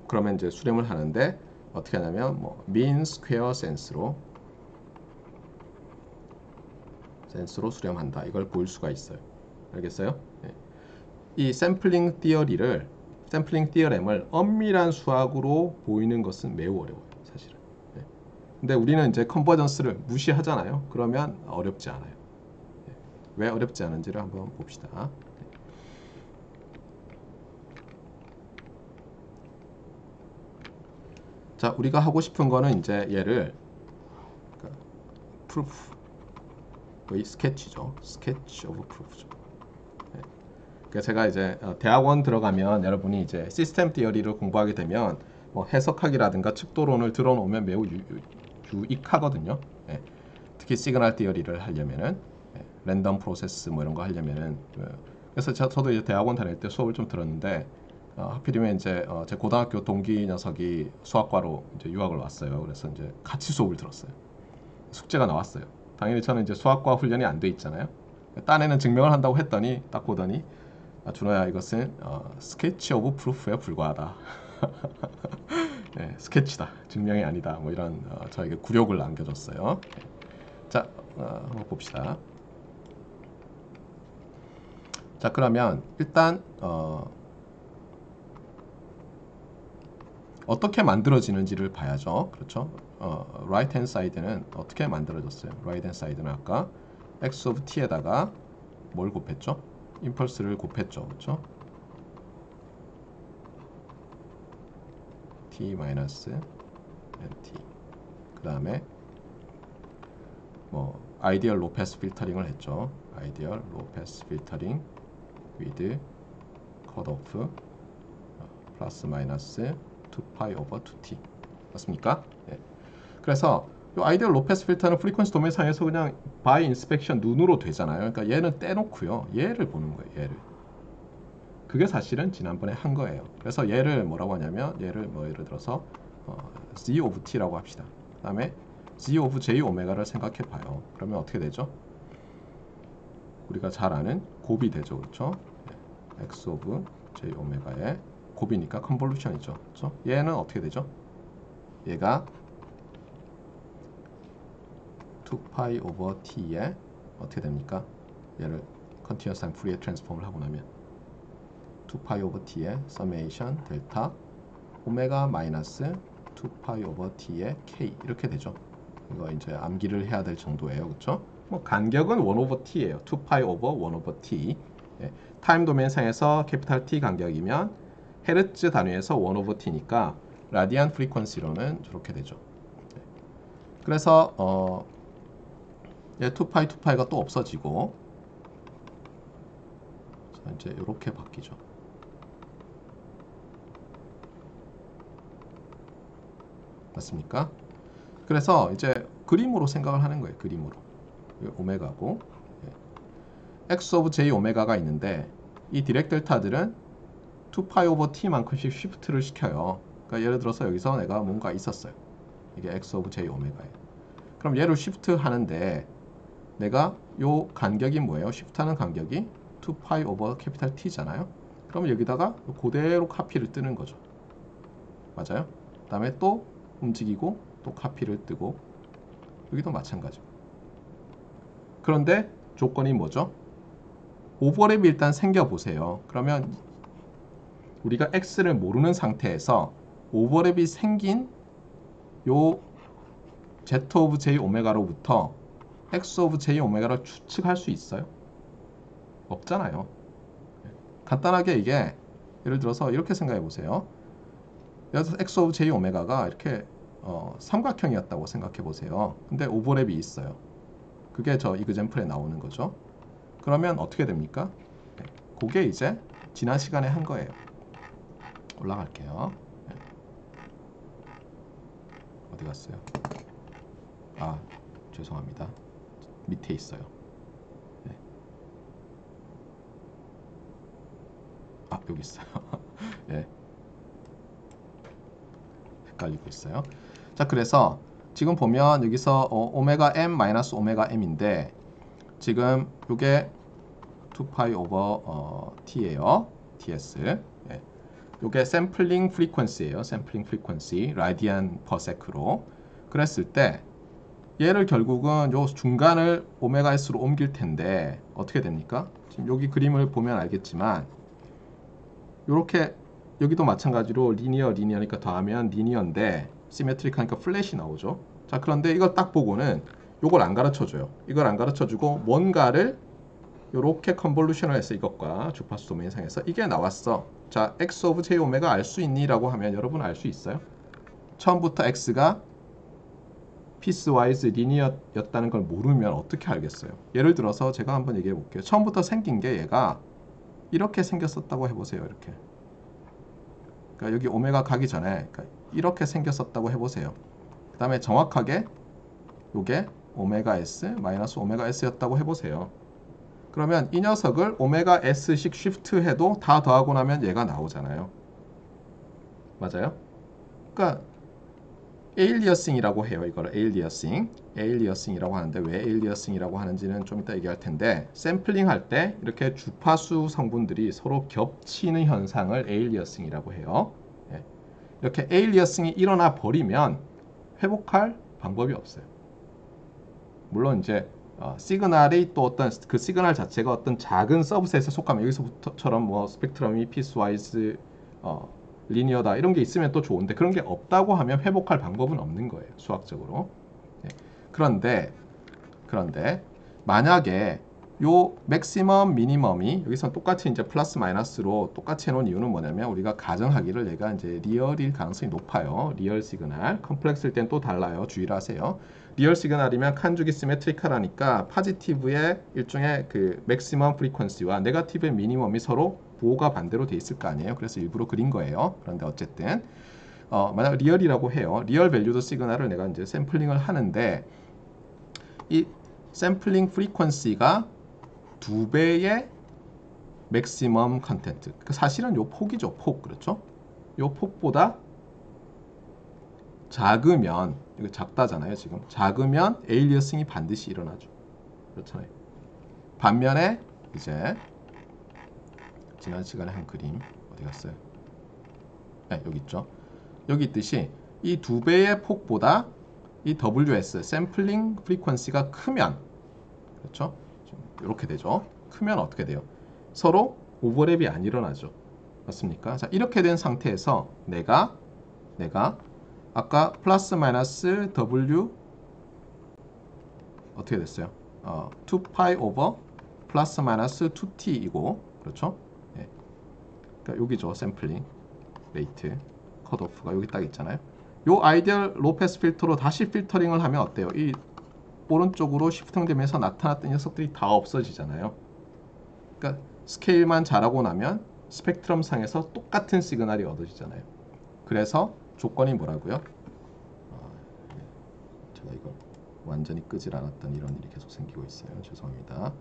그러면 이제 수렴을 하는데 어떻게 하냐면 뭐 mean square sense로 센스로 수렴한다 이걸 보일 수가 있어요 알겠어요? 네. 이 샘플링 티어리를 샘플링 티어렘을 엄밀한 수학으로 보이는 것은 매우 어려워요, 사실은. 네. 근데 우리는 이제 컨버전스를 무시하잖아요. 그러면 어렵지 않아요. 네. 왜 어렵지 않은지를 한번 봅시다. 네. 자, 우리가 하고 싶은 거는 이제 얘를 거의 스케치죠. sketch of proof죠. 그러니까 제가 이제 어, 대학원 들어가면 여러분이 이제 system theory를 공부하게 되면 뭐 해석학이라든가 측도론을 들어놓으면 매우 유, 익하거든요 예. 특히 signal theory를 하려면은 예. random process 뭐 이런 거 하려면은 예. 그래서 저, 도 이제 대학원 다닐 때 수업을 좀 들었는데 어, 하필이면 이제 어, 제 고등학교 동기 녀석이 수학과로 이제 유학을 왔어요. 그래서 이제 같이 수업을 들었어요. 숙제가 나왔어요. 당연히 저는 이제 수학과 훈련이 안 돼 있잖아요. 딴에는 증명을 한다고 했더니 딱 보더니 아, 준호야 이것은 어, sketch of proof에 불과하다. 네, 스케치다. 증명이 아니다. 뭐 이런 어, 저에게 굴욕을 남겨줬어요. 네. 자, 어, 한번 봅시다. 자, 그러면 일단 어, 어떻게 만들어지는지를 봐야죠. 그렇죠? 어, right hand side는 어떻게 만들어졌어요? right hand side는 아까 x of t에다가 뭘 곱했죠? 임펄스를 곱했죠. 그렇죠? t 마이너스 nt 그 다음에 뭐 ideal lowpass filtering을 했죠. ideal lowpass filtering with cutoff plus minus 2파이 over 2t 맞습니까? 네. 그래서 이 ideal lowpass filter는 frequency domain 상에서 그냥 by inspection 눈으로 되잖아요. 그러니까 얘는 떼놓고요. 얘를 보는 거예요. 얘를. 그게 사실은 지난번에 한 거예요. 그래서 얘를 뭐라고 하냐면 얘를 뭐 예를 들어서 어, z of t라고 합시다. 그 다음에 z of j 오메가를 생각해 봐요. 그러면 어떻게 되죠? 우리가 잘 아는 곱이 되죠. 그렇죠? 네. x of j 오메가의 곱이니까 convolution이죠. 그렇죠? 얘는 어떻게 되죠? 얘가 2파이 over t에 어떻게 됩니까? 얘를 continuous time Fourier transform을 하고 나면 2파이 over t의 summation 델타 오메가 마이너스 2파이 over t의 k 이렇게 되죠. 이거 이제 암기를 해야 될 정도예요. 그렇죠? 뭐 간격은 1 over t예요. 2파이 오버 1 오버 t. 예. time domain 상에서 capital t 간격이면 헤르츠 단위에서 1 오버 t니까 라디안 프리퀀시로는 저렇게 되죠. 예. 그래서 어 예, 2파이 2파이가 또 없어지고 자, 이제 이렇게 바뀌죠. 맞습니까? 그래서 이제 그림으로 생각을 하는 거예요. 그림으로. 오메가고 예. x of j 오메가가 있는데 이 디렉 델타들은 2파이 오버 t만큼씩 쉬프트를 시켜요. 그러니까 예를 들어서 여기서 내가 뭔가 있었어요. 이게 x of j 오메가예요. 그럼 얘를 shift 하는데 내가 요 간격이 뭐예요? shift하는 간격이 2파이 over capital t잖아요. 그럼 여기다가 그대로 카피를 뜨는 거죠. 맞아요? 그 다음에 또 움직이고 또 카피를 뜨고 여기도 마찬가지고 그런데 조건이 뭐죠? 오버랩이 일단 생겨보세요. 그러면 우리가 x를 모르는 상태에서 오버랩이 생긴 요 z of j 오메가로부터 x of j 오메가를 추측할 수 있어요? 없잖아요. 간단하게 이게 예를 들어서 이렇게 생각해 보세요. 들어서 x of j 오메가가 이렇게 어, 삼각형이었다고 생각해 보세요. 근데 오버랩이 있어요. 그게 저 example에 나오는 거죠. 그러면 어떻게 됩니까? 네, 그게 이제 지난 시간에 한 거예요. 올라갈게요. 네. 어디 갔어요? 아, 죄송합니다. 밑에 있어요. 네. 아, 여기 있어요. 예. 헷갈리고 있어요. 자, 그래서 지금 보면 여기서 어, 오메가 m 마이너스 오메가 m인데 지금 이게 2파이 over 어, t예요. ts. 예. 이게 sampling frequency예요. sampling frequency radian per sec로. 그랬을 때 얘를 결국은 요 중간을 오메가 s로 옮길 텐데 어떻게 됩니까? 지금 여기 그림을 보면 알겠지만 이렇게 여기도 마찬가지로 linear linear니까 더하면 linear인데 symmetric하니까 flat이 나오죠. 자 그런데 이걸 딱 보고는 이걸 안 가르쳐 줘요. 이걸 안 가르쳐 주고 뭔가를 이렇게 convolution을 해서 이것과 주파수 도메인상에서 이게 나왔어. 자 x of j 오메가 알 수 있니? 라고 하면 여러분 알 수 있어요? 처음부터 x가 piecewise linear였다는 걸 모르면 어떻게 알겠어요? 예를 들어서 제가 한번 얘기해 볼게요. 처음부터 생긴 게 얘가 이렇게 생겼었다고 해보세요. 이렇게. 그러니까 여기 오메가 가기 전에 그러니까 이렇게 생겼었다고 해보세요. 그 다음에 정확하게 이게 오메가 S 마이너스 오메가 S였다고 해보세요. 그러면 이 녀석을 오메가 S식 shift 해도 다 더하고 나면 얘가 나오잖아요. 맞아요? 그러니까 aliasing이라고 해요. 이거를 aliasing. aliasing이라고 하는데 왜 aliasing이라고 하는지는 좀 이따 얘기할 텐데 샘플링 할 때 이렇게 주파수 성분들이 서로 겹치는 현상을 aliasing이라고 해요. 예. 이렇게 aliasing이 일어나 버리면 회복할 방법이 없어요. 물론 이제 어, 시그널이 또 어떤 그 시그널 자체가 어떤 작은 subset에 속하면 여기서부터처럼 뭐 스펙트럼이 piecewise 어, linear다 이런 게 있으면 또 좋은데 그런 게 없다고 하면 회복할 방법은 없는 거예요 수학적으로. 예. 그런데 그런데 만약에 요 maximum minimum이 여기서 똑같이 이제 플러스 마이너스로 똑같이 해놓은 이유는 뭐냐면 우리가 가정하기를 얘가 이제 real일 가능성이 높아요. real 시그널. complex일 땐 또 달라요. 주의를 하세요. real 시그널이면 conjugate symmetric하니까 positive의 일종의 그 maximum frequency와 negative의 minimum이 서로 부호가 반대로 돼 있을 거 아니에요. 그래서 일부러 그린 거예요. 그런데 어쨌든 어, 만약 real이라고 해요. real valued 시그널을 내가 이제 샘플링을 하는데 이 샘플링 frequency가 두 배의 maximum content. 그 사실은 요 폭이죠. 폭. 그렇죠? 요 폭보다 작으면 이거 작다잖아요. 지금 작으면 aliasing이 반드시 일어나죠. 그렇잖아요. 반면에 이제 지난 시간에 한 그림 어디 갔어요? 네, 여기 있죠. 여기 있듯이 이 두 배의 폭보다 이 WS 샘플링 프리퀀시가 크면 그렇죠? 이렇게 되죠. 크면 어떻게 돼요? 서로 오버랩이 안 일어나죠. 맞습니까? 자, 이렇게 된 상태에서 내가 내가 아까 플러스 마이너스 W 어떻게 됐어요? 어, 2파이 over 플러스 마이너스 2t이고 그렇죠? 예. 그러니까 여기죠. 샘플링 rate cutoff가 여기 딱 있잖아요. 요 ideal lowpass 필터로 다시 필터링을 하면 어때요? 이 오른쪽으로 shifting 되면서 나타났던 녀석들이 다 없어지잖아요. 그러니까 스케일만 잘하고 나면 스펙트럼 상에서 똑같은 시그널이 얻어지잖아요. 그래서 조건이 뭐라고요? 아, 예. 제가 이거 완전히 끄질 않았던 이런 일이 계속 생기고 있어요. 죄송합니다.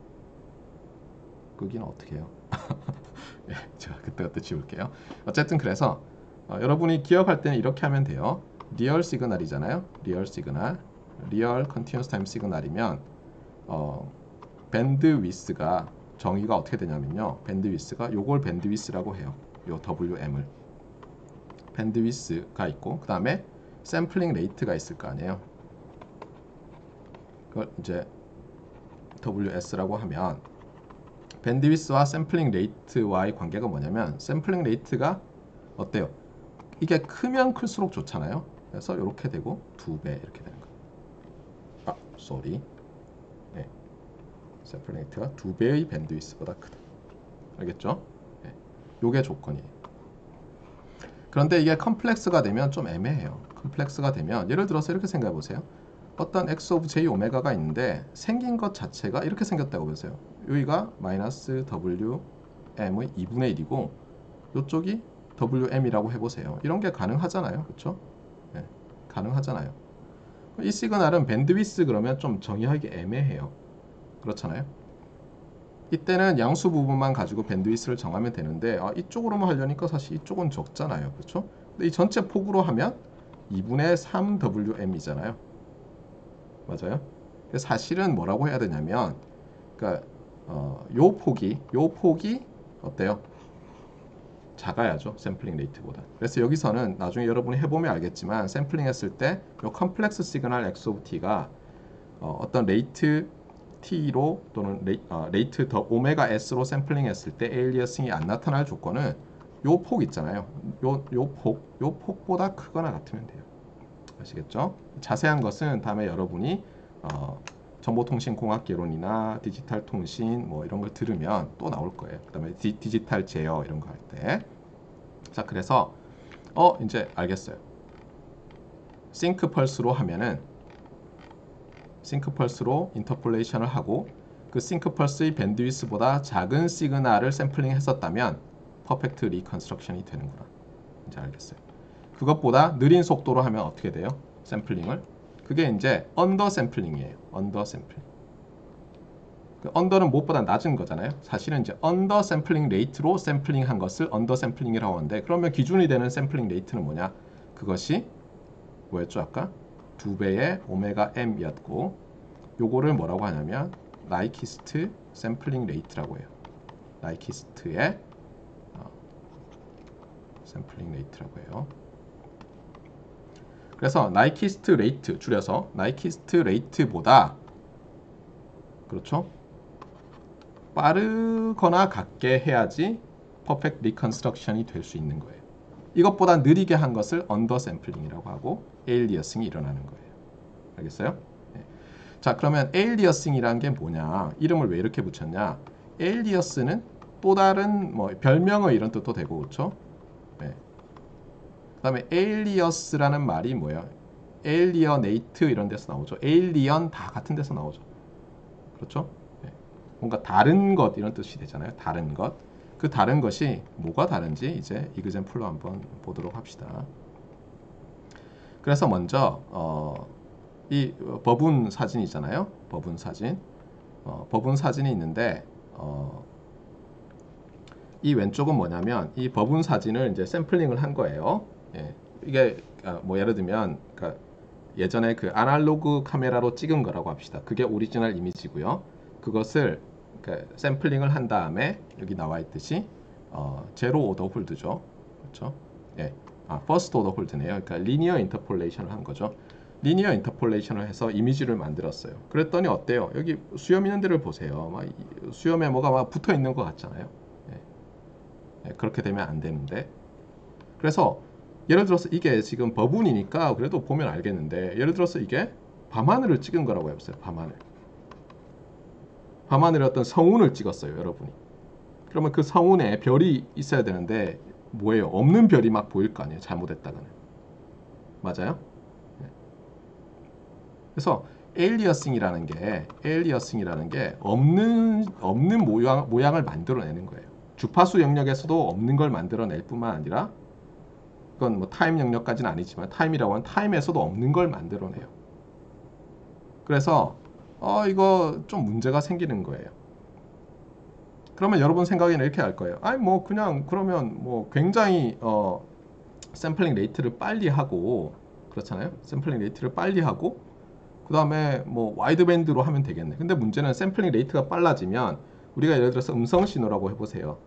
끄기는 어떻게 해요? 예, 제가 그때그때 지울게요. 어쨌든 그래서 어, 여러분이 기억할 때는 이렇게 하면 돼요. real 시그널이잖아요. real 시그널. real continuous time 시그널이면 어, bandwidth가 정의가 어떻게 되냐면요. bandwidth가 요걸 bandwidth라고 해요. 요 WM을. bandwidth가 있고 그 다음에 샘플링 rate가 있을 거 아니에요. 그걸 이제 WS라고 하면 bandwidth와 샘플링 rate와의 관계가 뭐냐면 샘플링 rate가 어때요? 이게 크면 클수록 좋잖아요. 그래서 이렇게 되고 두 배 이렇게 되는 거예요. 아, sorry. 네. 샘플링 rate가 두 배의 bandwidth보다 크다. 알겠죠? 네. 요게 조건이에요. 그런데 이게 complex가 되면 좀 애매해요. complex가 되면 예를 들어서 이렇게 생각해 보세요. 어떤 x of j 오메가가 있는데 생긴 것 자체가 이렇게 생겼다고 보세요. 여기가 마이너스 w m의 2분의 1이고 이쪽이 wm이라고 해보세요. 이런 게 가능하잖아요. 그렇죠? 네, 가능하잖아요. 이 시그널은 bandwidth 그러면 좀 정의하기 애매해요. 그렇잖아요. 이때는 양수 부분만 가지고 밴드위스를 정하면 되는데 아, 이쪽으로만 하려니까 사실 이쪽은 적잖아요. 그렇죠? 근데 이 전체 폭으로 하면 2분의 3wm이잖아요. 맞아요? 사실은 뭐라고 해야 되냐면 그러니까 어, 요 폭이 요 폭이 어때요? 작아야죠 샘플링 레이트보다 그래서 여기서는 나중에 여러분이 해보면 알겠지만 샘플링 했을 때요 컴플렉스 시그널 x of t가 어, 어떤 rate t로 또는 레이, 어, rate 더 오메가 s로 샘플링 했을 때 aliasing이 안 나타날 조건은 요 폭 있잖아요 요 요 폭 요 폭보다 크거나 같으면 돼요 아시겠죠? 자세한 것은 다음에 여러분이 어, 정보통신공학개론이나 디지털 통신 뭐 이런 걸 들으면 또 나올 거예요. 그 다음에 디, 디지털 제어 이런 거 할 때. 자, 그래서 어 이제 알겠어요. sinc 펄스로 하면은 sinc 펄스로 interpolation을 하고 그 sinc 펄스의 bandwidth보다 작은 시그널을 샘플링 했었다면 perfect reconstruction이 되는구나. 이제 알겠어요. 그것보다 느린 속도로 하면 어떻게 돼요? 샘플링을 그게 이제 under 샘플링이에요. under 샘플링. 그 under는 무엇보다 낮은 거잖아요. 사실은 이제 under 샘플링 rate로 샘플링 한 것을 under 샘플링이라고 하는데 그러면 기준이 되는 샘플링 rate는 뭐냐? 그것이 뭐였죠 아까? 두 배의 오메가 m이었고 요거를 뭐라고 하냐면 Nyquist 샘플링 rate라고 해요. Nyquist의 어, 샘플링 rate라고 해요. 그래서 Nyquist rate 줄여서 Nyquist rate보다 그렇죠? 빠르거나 같게 해야지 perfect reconstruction이 될 수 있는 거예요. 이것보다 느리게 한 것을 under 샘플링이라고 하고 aliasing이 일어나는 거예요. 알겠어요? 네. 자 그러면 aliasing이란 게 뭐냐? 이름을 왜 이렇게 붙였냐? alias는 또 다른 뭐 별명의 이런 뜻도 되고 그렇죠? 네. 그 다음에 alias라는 말이 뭐예요? alienate 이런 데서 나오죠. alien 다 같은 데서 나오죠. 그렇죠? 네. 뭔가 다른 것 이런 뜻이 되잖아요. 다른 것. 그 다른 것이 뭐가 다른지 이제 이그젠플로 한번 보도록 합시다. 그래서 먼저 어, 이 버분 사진이 있잖아요. 버분 사진. 어, 버분 사진이 있는데 어, 이 왼쪽은 뭐냐면 이 버분 사진을 이제 샘플링을 한 거예요. 예, 이게 아, 뭐 예를 들면 그러니까 예전에 그 아날로그 카메라로 찍은 거라고 합시다. 그게 오리지널 이미지고요. 그것을 그러니까 샘플링을 한 다음에 여기 나와 있듯이 어, zero order hold죠. 그렇죠? 예. 아, first order hold네요. 그러니까 linear interpolation을 한 거죠. linear interpolation을 해서 이미지를 만들었어요. 그랬더니 어때요? 여기 수염 있는 데를 보세요. 막 수염에 뭐가 막 붙어 있는 것 같잖아요. 예. 예, 그렇게 되면 안 되는데. 그래서 예를 들어서 이게 지금 baboon이니까 그래도 보면 알겠는데 예를 들어서 이게 밤하늘을 찍은 거라고 해보세요. 밤하늘. 밤하늘에 어떤 성운을 찍었어요. 여러분이. 그러면 그 성운에 별이 있어야 되는데 뭐예요? 없는 별이 막 보일 거 아니에요. 잘못했다가는. 맞아요? 그래서 aliasing이라는 게 aliasing이라는 게 없는 없는 모양 모양을 만들어내는 거예요. 주파수 영역에서도 없는 걸 만들어낼 뿐만 아니라 그건 뭐 타임 영역까지는 아니지만 타임이라고 하면 타임에서도 없는 걸 만들어내요. 그래서 어 이거 좀 문제가 생기는 거예요. 그러면 여러분 생각에는 이렇게 할 거예요. 아니 뭐 그냥 그러면 뭐 굉장히 어 sampling rate를 빨리 하고 그렇잖아요. sampling rate를 빨리 하고 그 다음에 뭐 wideband로 하면 되겠네. 근데 문제는 sampling rate가 빨라지면 우리가 예를 들어서 음성 신호라고 해보세요.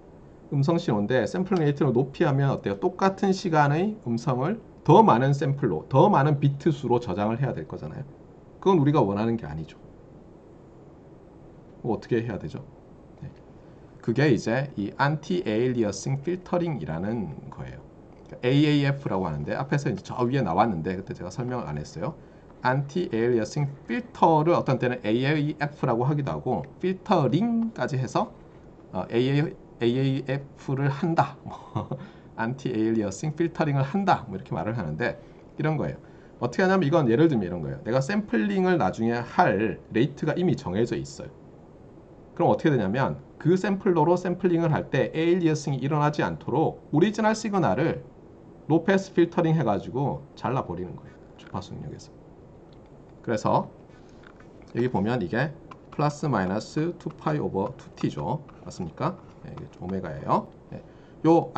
음성 신호인데 sampling rate를 높이 하면 어때요? 똑같은 시간의 음성을 더 많은 샘플로, 더 많은 비트 수로 저장을 해야 될 거잖아요. 그건 우리가 원하는 게 아니죠. 뭐 어떻게 해야 되죠? 네. 그게 이제 이 anti-aliasing filtering이라는 거예요. 그러니까 AAF라고 하는데 앞에서 이제 저 위에 나왔는데 그때 제가 설명을 안 했어요. anti-aliasing filter를 어떤 때는 AAF라고 하기도 하고 filtering까지 해서 어, AA, AAF를 한다. anti-aliasing filtering을 한다. 뭐 이렇게 말을 하는데 이런 거예요. 어떻게 하냐면 이건 예를 들면 이런 거예요. 내가 샘플링을 나중에 할 rate가 이미 정해져 있어요. 그럼 어떻게 되냐면 그 sampler로 샘플링을 할 때 aliasing이 일어나지 않도록 original signal을 lowpass filtering 해가지고 잘라버리는 거예요. 주파수 영역에서. 그래서 여기 보면 이게 플러스 마이너스 2pi over 2t죠. 맞습니까? 네, 오메가예요. 네. 요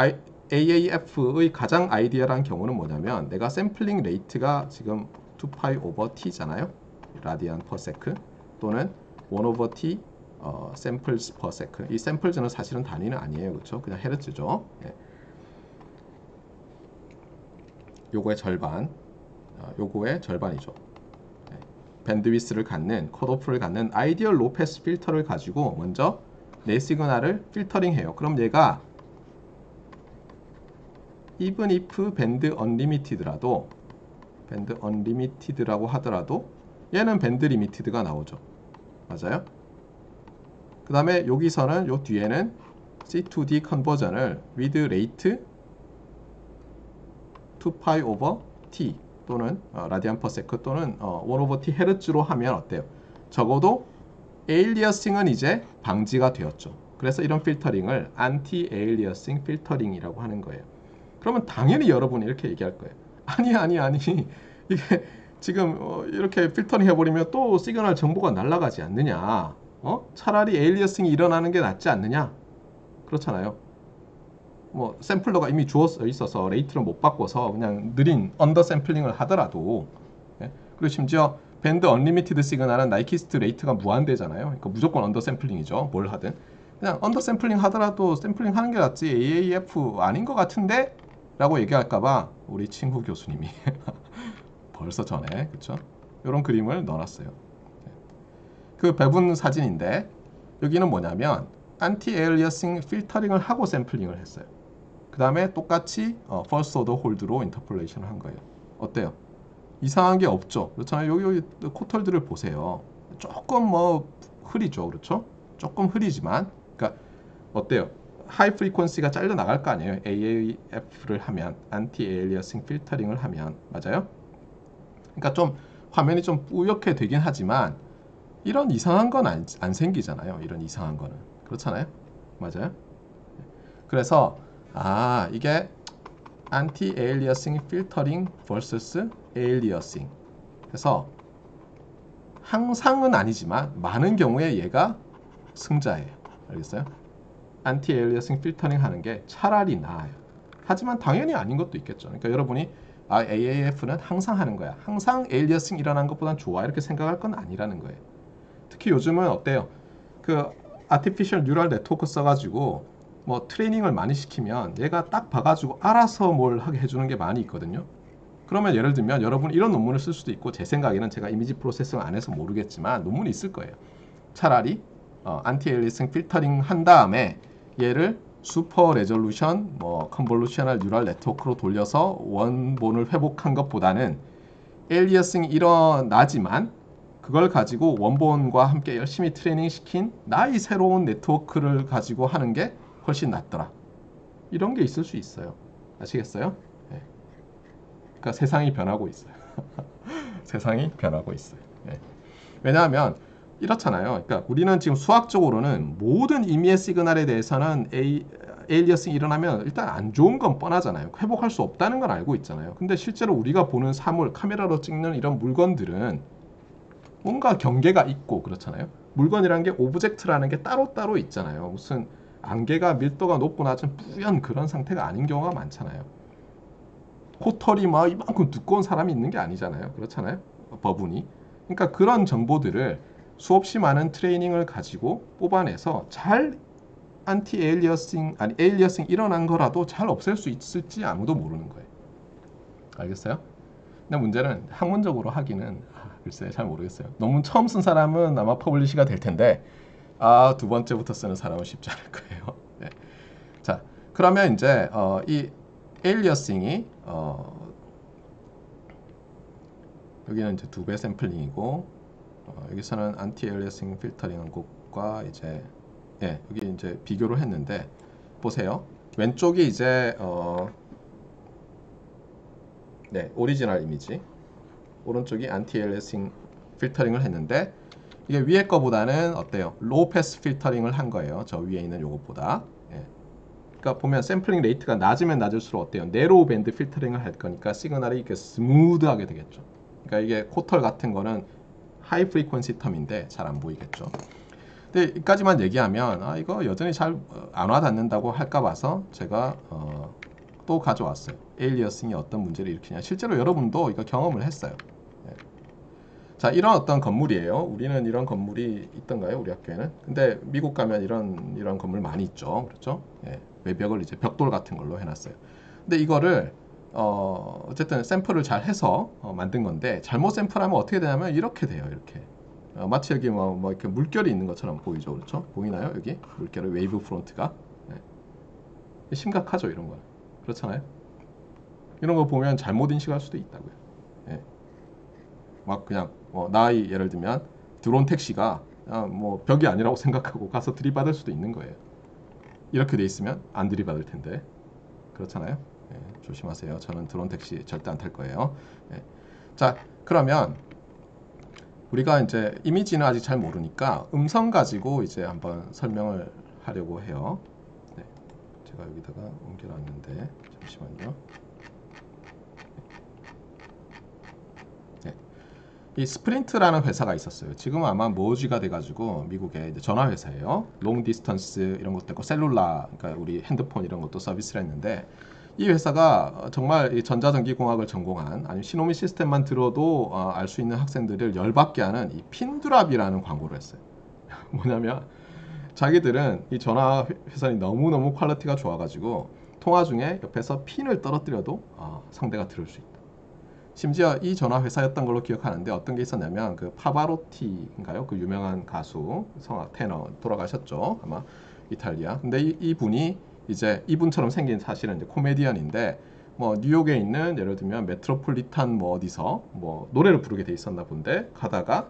AAF의 가장 ideal한 경우는 뭐냐면 내가 sampling rate가 지금 2pi over t잖아요. radian per sec 또는 1 over t 어, samples per sec. 이 samples는 사실은 단위는 아니에요. 그렇죠? 그냥 헤르츠죠. 네. 요거의 절반. 어, 요거의 절반이죠. bandwidth를 갖는 cutoff를 갖는 ideal lowpass filter를 가지고 먼저 내 signal을 filtering해요. 그럼 얘가 even if band unlimited라도 band unlimited라고 하더라도 얘는 band limited가 나오죠. 맞아요? 그 다음에 여기서는 요 뒤에는 C2D 컨버전을 with rate 2pi over t 또는 어, radian per sec 또는 어, 1 over t 헤르츠로 하면 어때요? 적어도 aliasing은 이제 방지가 되었죠. 그래서 이런 filtering을 anti-aliasing filtering이라고 하는 거예요. 그러면 당연히 여러분이 이렇게 얘기할 거예요. 아니 아니 아니 이게 지금 어, 이렇게 필터링 해버리면 또 시그널 정보가 날아가지 않느냐? 어? 차라리 aliasing이 일어나는 게 낫지 않느냐? 그렇잖아요. 뭐 sampler가 이미 주어져 있어서 rate를 못 바꿔서 그냥 느린 under sampling을 하더라도 예? 그리고 심지어 band unlimited signal은 Nyquist rate가 무한대잖아요. 그러니까 무조건 under sampling이죠. 뭘 하든 그냥 under sampling 하더라도 샘플링 하는 게 낫지 AAF 아닌 것 같은데 라고 얘기할까봐 우리 친구 교수님이 벌써 전에 그쵸 이런 그림을 넣어놨어요. 예. 그 baboon 사진인데 여기는 뭐냐면 anti-aliasing filtering을 하고 샘플링을 했어요. 그 다음에 똑같이 어, first order hold로 interpolation을 한 거예요. 어때요? 이상한 게 없죠. 그렇잖아요. 여기, 여기 코털들을 보세요. 조금 뭐 흐리죠. 그렇죠? 조금 흐리지만 그러니까 어때요? high frequency가 잘려 나갈 거 아니에요. AAF를 하면 anti-aliasing filtering을 하면 맞아요? 그러니까 좀 화면이 좀 뿌옇게 되긴 하지만 이런 이상한 건 안 생기잖아요. 이런 이상한 거는 그렇잖아요. 맞아요? 그래서 아 이게 anti-aliasing filtering vs aliasing 그래서 항상은 아니지만 많은 경우에 얘가 승자예요. 알겠어요? anti-aliasing filtering 하는 게 차라리 나아요. 하지만 당연히 아닌 것도 있겠죠. 그러니까 여러분이 아 AAF는 항상 하는 거야. 항상 aliasing 일어난 것보단 좋아. 이렇게 생각할 건 아니라는 거예요. 특히 요즘은 어때요? 그 artificial neural network 써가지고 뭐 트레이닝을 많이 시키면 얘가 딱 봐가지고 알아서 뭘 하게 해주는 게 많이 있거든요. 그러면 예를 들면 여러분 이런 논문을 쓸 수도 있고 제 생각에는 제가 image processing 안 해서 모르겠지만 논문이 있을 거예요. 차라리 어, anti-aliasing filtering 한 다음에 얘를 super resolution 뭐 convolutional neural network로 돌려서 원본을 회복한 것보다는 aliasing이 일어나지만 그걸 가지고 원본과 함께 열심히 트레이닝 시킨 나의 새로운 네트워크를 가지고 하는 게 훨씬 낫더라. 이런 게 있을 수 있어요. 아시겠어요? 네. 그러니까 세상이 변하고 있어요. 세상이 변하고 있어요. 네. 왜냐하면 이렇잖아요. 그러니까 우리는 지금 수학적으로는 모든 임의의 signal에 대해서는 A, aliasing이 일어나면 일단 안 좋은 건 뻔하잖아요. 회복할 수 없다는 건 알고 있잖아요. 근데 실제로 우리가 보는 사물, 카메라로 찍는 이런 물건들은 뭔가 경계가 있고 그렇잖아요. 물건이라는 게 object라는 게 따로따로 있잖아요. 무슨 안개가 밀도가 높고 낮은 뿌연 그런 상태가 아닌 경우가 많잖아요. 코털이 막 이만큼 두꺼운 사람이 있는 게 아니잖아요. 그렇잖아요. 여러분이. 그러니까 그런 정보들을 수없이 많은 training을 가지고 뽑아내서 잘 anti-aliasing 아니 aliasing 일어난 거라도 잘 없앨 수 있을지 아무도 모르는 거예요. 알겠어요? 근데 문제는 학문적으로 하기는 아, 글쎄 잘 모르겠어요. 논문 처음 쓴 사람은 아마 publish가 될 텐데 아 두 번째부터 쓰는 사람은 쉽지 않을 거예요. 네. 자 그러면 이제 어, 이 aliasing이 어, 여기는 이제 두 배 sampling이고 어, 여기서는 anti-aliasing filtering한 곳과 이제 예, 여기 이제 비교를 했는데 보세요. 왼쪽이 이제 어, 네, original image. 오른쪽이 anti-aliasing filtering을 했는데 이게 위에 거보다는 어때요? low pass filtering을 한 거예요. 저 위에 있는 요것보다. 예. 그러니까 보면 sampling rate가 낮으면 낮을수록 어때요? narrow band filtering을 할 거니까 signal이 이렇게 smooth하게 되겠죠. 그러니까 이게 코털 같은 거는 high frequency term인데 잘 안 보이겠죠. 근데 여기까지만 얘기하면 아 이거 여전히 잘 안 와닿는다고 할까 봐서 제가 어, 또 가져왔어요. aliasing이 어떤 문제를 일으키냐. 실제로 여러분도 이거 경험을 했어요. 예. 자 이런 어떤 건물이에요. 우리는 이런 건물이 있던가요? 우리 학교에는? 근데 미국 가면 이런 이런 건물 많이 있죠. 그렇죠? 예. 외벽을 이제 벽돌 같은 걸로 해놨어요. 근데 이거를 어, 어쨌든 샘플을 잘 해서 어, 만든 건데 잘못 샘플하면 어떻게 되냐면 이렇게 돼요. 이렇게 어, 마치 여기 뭐, 뭐 이렇게 물결이 있는 것처럼 보이죠, 그렇죠? 보이나요? 여기 물결의 wave front가 네. 심각하죠, 이런 거 그렇잖아요. 이런 거 보면 잘못 인식할 수도 있다고요. 네. 막 그냥 뭐 나이 예를 들면 드론 택시가 아, 뭐 벽이 아니라고 생각하고 가서 들이받을 수도 있는 거예요. 이렇게 돼 있으면 안 들이받을 텐데 그렇잖아요. 네, 조심하세요. 저는 드론 택시 절대 안 탈 거예요. 네. 자, 그러면 우리가 이제 이미지는 아직 잘 모르니까 음성 가지고 이제 한번 설명을 하려고 해요. 네, 제가 여기다가 옮겨놨는데 잠시만요. 이 스프린트라는 회사가 있었어요. 지금은 아마 merge가 돼가지고 미국의 전화 회사예요. long distance 이런 것도 있고 cellular, 그러니까 우리 핸드폰 이런 것도 서비스를 했는데 이 회사가 정말 전자전기공학을 전공한 아니면 신호 및 시스템만 들어도 어, 알수 있는 학생들을 열받게 하는 이 pin drop이라는 광고를 했어요. 뭐냐면 자기들은 이 전화 회선이 너무너무 quality가 좋아가지고 통화 중에 옆에서 핀을 떨어뜨려도 어, 상대가 들을 수 있다. 심지어 이 전화 회사였던 걸로 기억하는데 어떤 게 있었냐면 그 파바로티인가요? 그 유명한 가수 성악 테너 돌아가셨죠 아마 이탈리아. 근데 이, 이 분이 이제 이분처럼 생긴 사실은 이제 코미디언인데 뭐 뉴욕에 있는 예를 들면 메트로폴리탄 뭐 어디서 뭐 노래를 부르게 돼 있었나 본데 가다가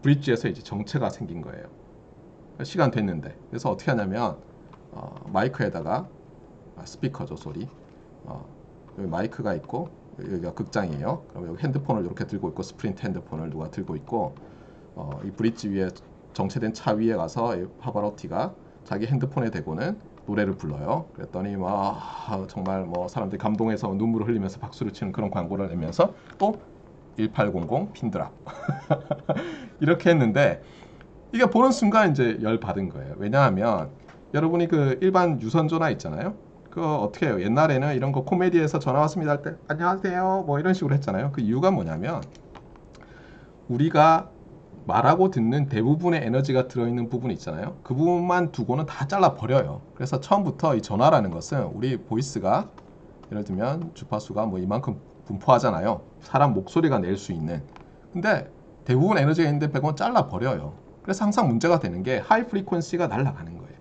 bridge에서 이제 정체가 생긴 거예요. 시간 됐는데 그래서 어떻게 하냐면 어, 마이크에다가 아, 스피커죠 소리 어, 여기 마이크가 있고 여기가 극장이에요. 그럼 여기 핸드폰을 이렇게 들고 있고 스프린트 핸드폰을 누가 들고 있고 어, 이 브릿지 위에 정체된 차 위에 가서 파바로티가 자기 핸드폰에 대고는 노래를 불러요. 그랬더니 막 정말 뭐 사람들이 감동해서 눈물을 흘리면서 박수를 치는 그런 광고를 내면서 또 1800 핀드랍 이렇게 했는데 이게 보는 순간 이제 열 받은 거예요. 왜냐하면 여러분이 그 일반 유선 전화 있잖아요. 그거 어떻게 해요? 옛날에는 이런 거 코미디에서 전화 왔습니다 할 때 안녕하세요 뭐 이런 식으로 했잖아요. 그 이유가 뭐냐면 우리가 말하고 듣는 대부분의 에너지가 들어있는 부분 있잖아요. 그 부분만 두고는 다 잘라 버려요. 그래서 처음부터 이 전화라는 것은 우리 voice가 예를 들면 주파수가 뭐 이만큼 분포하잖아요. 사람 목소리가 낼 수 있는. 근데 대부분 에너지가 있는데 100원 잘라 버려요. 그래서 항상 문제가 되는 게 high frequency가 날아가는 거예요.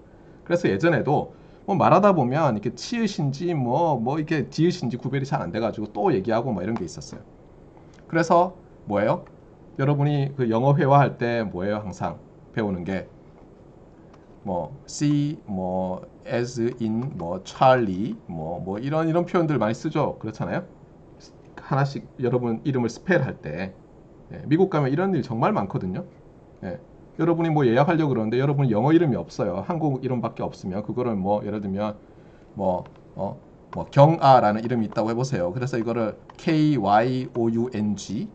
그래서 예전에도 뭐 말하다 보면 이렇게 치읓인지 뭐, 뭐 이렇게 지읒인지 구별이 잘 안 돼가지고 또 얘기하고 뭐 이런 게 있었어요. 그래서 뭐예요? 여러분이 그 영어 회화할 때 뭐예요? 항상 배우는 게 뭐 see, 뭐 as in, 뭐 Charlie, 뭐, 뭐 이런 이런 표현들 많이 쓰죠. 그렇잖아요. 하나씩 여러분 이름을 spell 할 때 예, 미국 가면 이런 일 정말 많거든요. 예, 여러분이 뭐 예약하려고 그러는데 여러분 영어 이름이 없어요. 한국 이름밖에 없으면 그거를 뭐 예를 들면 뭐 어, 뭐 경아라는 이름이 있다고 해보세요. 그래서 이거를 K Y O U N G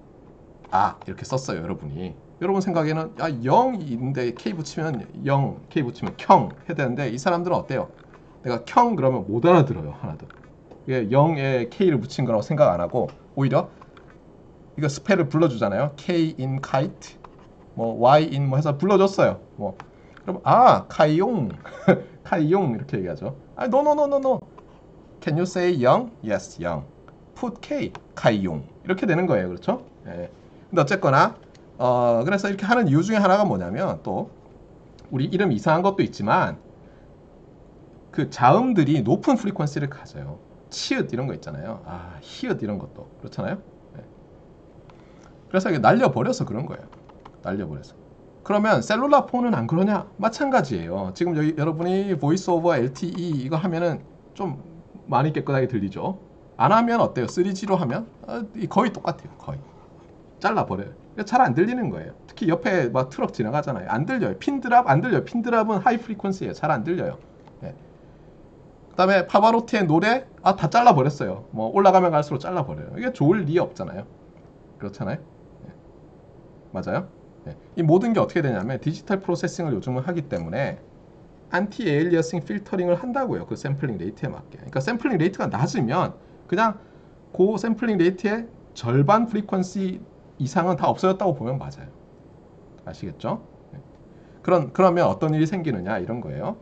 아 이렇게 썼어요. 여러분이 여러분 생각에는 야 0인데 K 붙이면 0, K 붙이면 경 해야 되는데 이 사람들은 어때요? 내가 경 그러면 못 알아들어요 하나도. 이게 0에 K를 붙인 거라고 생각 안 하고 오히려 이거 스펠을 불러주잖아요. K in kite, 뭐 Y in 뭐 해서 불러줬어요. 뭐 그럼 아 카이용, 카이용 이렇게 얘기하죠. 아 no. Can you say young? Yes, young. Put K, 카이용 이렇게 되는 거예요. 그렇죠? 예. 근데 어쨌거나 어 그래서 이렇게 하는 이유 중에 하나가 뭐냐면 또 우리 이름 이상한 것도 있지만 그 자음들이 높은 프리퀀시를 가져요. 치읓 이런 거 있잖아요. 아 히읗 이런 것도 그렇잖아요. 네. 그래서 이게 날려버려서 그런 거예요. 날려버려서. 그러면 cellular phone은 안 그러냐? 마찬가지예요. 지금 여기 여러분이 voice over LTE 이거 하면은 좀 많이 깨끗하게 들리죠. 안 하면 어때요? 3G로 하면 아, 거의 똑같아요. 거의 잘라버려요. 잘 안 들리는 거예요. 특히 옆에 막 트럭 지나가잖아요. 안 들려요. pin drop 안 들려요. pin drop은 high frequency예요. 잘 안 들려요. 네. 그다음에 파바로티의 노래 아 다 잘라버렸어요. 뭐 올라가면 갈수록 잘라버려요. 이게 좋을 리 없잖아요. 그렇잖아요. 네. 맞아요. 네. 이 모든 게 어떻게 되냐면 digital processing을 요즘은 하기 때문에 anti-aliasing filtering을 한다고요. 그 sampling rate에 맞게. 그러니까 sampling rate가 낮으면 그냥 그 sampling rate의 절반 frequency 이상은 다 없어졌다고 보면 맞아요. 아시겠죠? 네. 그런 그러면 어떤 일이 생기느냐 이런 거예요.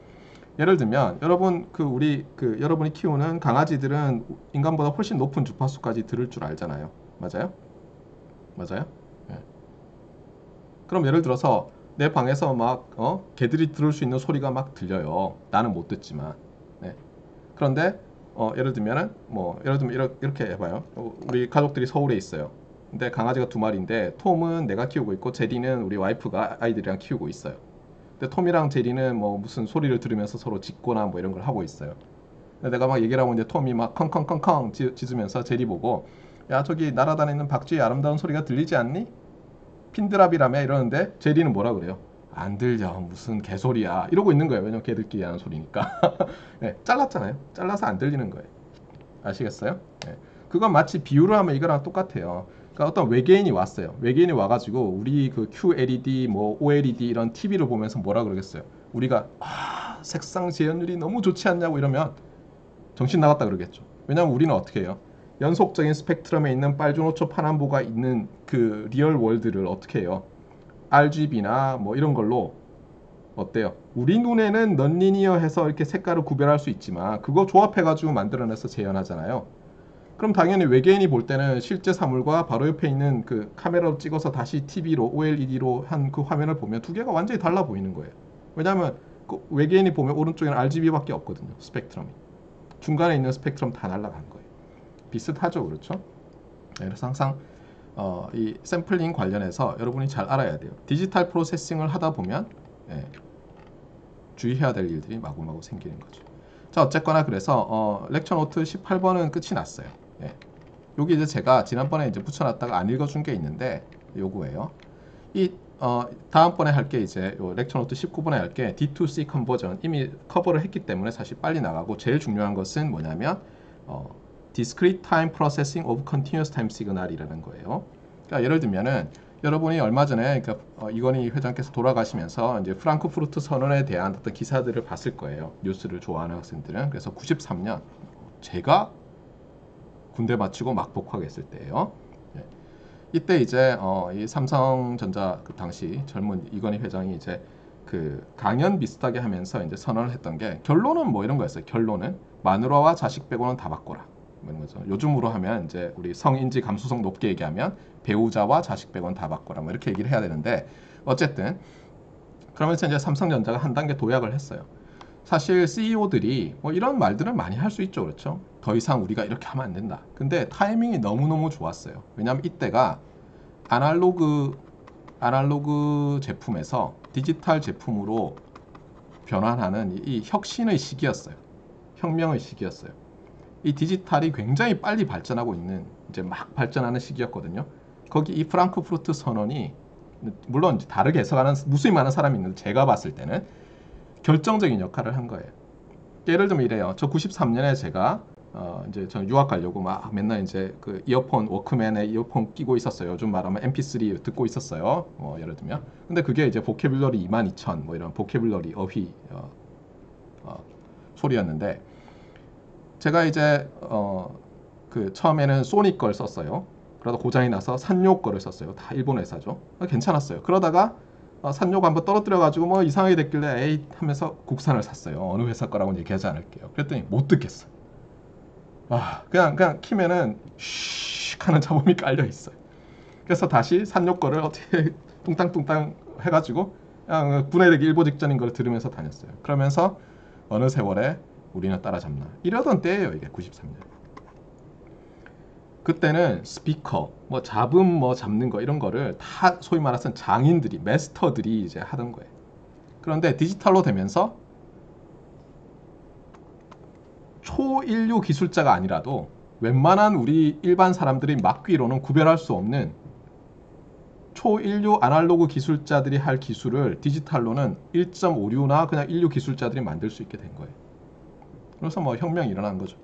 예를 들면 여러분 그 우리 그 여러분이 키우는 강아지들은 인간보다 훨씬 높은 주파수까지 들을 줄 알잖아요. 맞아요? 맞아요? 네. 그럼 예를 들어서 내 방에서 막 어? 개들이 들을 수 있는 소리가 막 들려요. 나는 못 듣지만. 네. 그런데 어, 예를 들면은 뭐 예를 들면 이렇게, 이렇게 해봐요. 우리 가족들이 서울에 있어요. 근데 강아지가 두 마리인데 톰은 내가 키우고 있고 제리는 우리 와이프가 아이들이랑 키우고 있어요. 근데 톰이랑 제리는 뭐 무슨 소리를 들으면서 서로 짖거나 뭐 이런 걸 하고 있어요. 근데 내가 막 얘기를 하고 있는데 톰이 막 컹컹컹컹 짖으면서 제리 보고 야 저기 날아다니는 박쥐의 아름다운 소리가 들리지 않니? 핀드랍이라며 이러는데 제리는 뭐라 그래요? 안 들려 무슨 개소리야 이러고 있는 거예요 왜냐면 개들끼리 하는 소리니까 네, 잘랐잖아요 잘라서 안 들리는 거예요 아시겠어요? 네. 그건 마치 비유를 하면 이거랑 똑같아요 그러니까 어떤 외계인이 왔어요. 외계인이 와가지고 우리 그 QLED, 뭐 OLED 이런 TV를 보면서 뭐라 그러겠어요. 우리가 아 색상 재현율이 너무 좋지 않냐고 이러면 정신 나갔다 그러겠죠. 왜냐하면 우리는 어떻게 해요? 연속적인 스펙트럼에 있는 빨주노초 파남보가 있는 그 real world를 어떻게 해요? RGB나 뭐 이런 걸로 어때요? 우리 눈에는 nonlinear해서 이렇게 색깔을 구별할 수 있지만 그거 조합해가지고 만들어내서 재현하잖아요. 그럼 당연히 외계인이 볼 때는 실제 사물과 바로 옆에 있는 그 카메라로 찍어서 다시 TV로 OLED로 한 그 화면을 보면 두 개가 완전히 달라 보이는 거예요. 왜냐하면 그 외계인이 보면 오른쪽에는 RGB밖에 없거든요. 스펙트럼이. 중간에 있는 스펙트럼 다 날라간 거예요. 비슷하죠, 그렇죠? 네, 그래서 항상 어, 이 샘플링 관련해서 여러분이 잘 알아야 돼요. digital processing을 하다 보면 네, 주의해야 될 일들이 마구마구 생기는 거죠. 자, 어쨌거나 그래서 어, lecture note 18번은 끝이 났어요. 예. 여기 이제 제가 지난번에 이제 붙여놨다가 안 읽어준 게 있는데 요거예요. 이 어, 다음번에 할 게 이제 요 lecture note 19번에 할 게 D2C conversion 이미 cover를 했기 때문에 사실 빨리 나가고 제일 중요한 것은 뭐냐면 어, Discrete Time Processing of Continuous Time Signal이라는 거예요. 그러니까 예를 들면은 여러분이 얼마 전에 그러니까 어, 이건희 회장께서 돌아가시면서 이제 프랑크푸르트 선언에 대한 어떤 기사들을 봤을 거예요. 뉴스를 좋아하는 학생들은 그래서 93년 제가 군대 마치고 막 복학했을 때예요. 예. 이때 이제 어, 이 삼성전자 그 당시 젊은 이건희 회장이 이제 그 강연 비슷하게 하면서 이제 선언을 했던 게 결론은 뭐 이런 거였어요. 결론은 마누라와 자식 빼고는 다 바꿔라. 뭐 이런 거죠. 요즘으로 하면 이제 우리 성인지 감수성 높게 얘기하면 배우자와 자식 100원 다 바꿔라 뭐 이렇게 얘기를 해야 되는데 어쨌든 그러면서 이제 삼성전자가 한 단계 도약을 했어요. 사실 CEO들이 뭐 이런 말들은 많이 할 수 있죠. 그렇죠? 더 이상 우리가 이렇게 하면 안 된다. 근데 타이밍이 너무너무 좋았어요. 왜냐하면 이때가 아날로그 아날로그 제품에서 디지털 제품으로 변환하는 이, 이 혁신의 시기였어요. 혁명의 시기였어요. 이 디지털이 굉장히 빨리 발전하고 있는 이제 막 발전하는 시기였거든요. 거기 이 프랑크푸르트 선언이 물론 다르게 해석하는 무수히 많은 사람이 있는데 제가 봤을 때는 결정적인 역할을 한 거예요. 예를 들면 이래요. 저 93년에 제가 어 이제 저는 유학 가려고 막 맨날 이제 그 이어폰 워크맨에 이어폰 끼고 있었어요. 요즘 말하면 MP3 듣고 있었어요. 뭐 예를 들면. 근데 그게 이제 보케블러리 22,000 뭐 이런 보케블러리 어휘 어, 어, 소리였는데 제가 이제 어 그 처음에는 소니 걸 썼어요. 그러다 고장이 나서 산요 거를 썼어요. 다 일본 회사죠. 괜찮았어요. 그러다가 어, 산요가 한번 떨어뜨려가지고 뭐 이상하게 됐길래 에이 하면서 국산을 샀어요. 어느 회사 거라고는 얘기하지 않을게요. 그랬더니 못 듣겠어. 아 그냥 그냥 키면은 슉 하는 잡음이 깔려 있어요. 그래서 다시 산요 거를 어떻게 뚱땅뚱땅 해가지고 그냥 분해되기 일보 직전인 걸 들으면서 다녔어요. 그러면서 어느 세월에 우리는 따라잡나 이러던 때예요. 이게 93년. 그때는 스피커, 뭐 잡음 뭐 잡는 거 이런 거를 다 소위 말해서 장인들이, 메스터들이 이제 하던 거예요. 그런데 디지털로 되면서 초인류 기술자가 아니라도 웬만한 우리 일반 사람들이 막귀로는 구별할 수 없는 초인류 아날로그 기술자들이 할 기술을 디지털로는 1.56나 그냥 인류 기술자들이 만들 수 있게 된 거예요. 그래서 뭐 혁명이 일어난 거죠.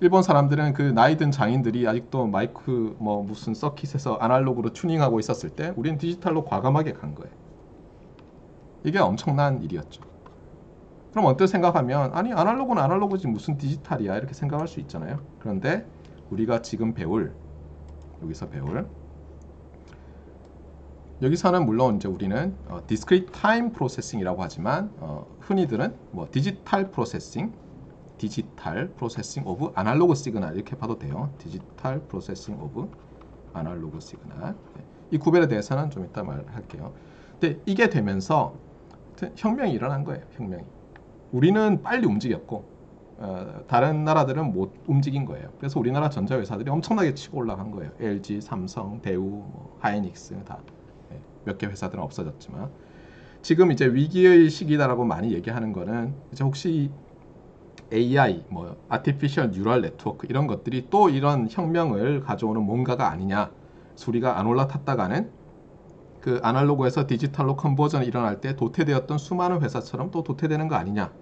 일본 사람들은 그 나이든 장인들이 아직도 마이크 뭐 무슨 서킷에서 아날로그로 튜닝하고 있었을 때 우리는 디지털로 과감하게 간 거예요. 이게 엄청난 일이었죠. 그럼 언뜻 생각하면 아니 아날로그는 아날로그지 무슨 디지털이야 이렇게 생각할 수 있잖아요. 그런데 우리가 지금 배울 여기서 배울 여기서는 물론 이제 우리는 어, discrete time processing이라고 하지만 어, 흔히들은 뭐 디지털 프로세싱 digital processing of analog signal 이렇게 봐도 돼요. digital processing of analog signal. 이 구별에 대해서는 좀 이따 말할게요. 근데 이게 되면서 혁명이 일어난 거예요. 혁명이. 우리는 빨리 움직였고 어, 다른 나라들은 못 움직인 거예요. 그래서 우리나라 전자회사들이 엄청나게 치고 올라간 거예요. LG, 삼성, 대우, 뭐, 하이닉스 다 몇개 예, 회사들은 없어졌지만 지금 이제 위기의 시기다라고 많이 얘기하는 거는 이제 혹시 AI, 뭐 artificial neural network 이런 것들이 또 이런 혁명을 가져오는 뭔가가 아니냐. 우리가 안 올라탔다가는 그 아날로그에서 디지털로 conversion이 일어날 때 도태되었던 수많은 회사처럼 또 도태되는 거 아니냐.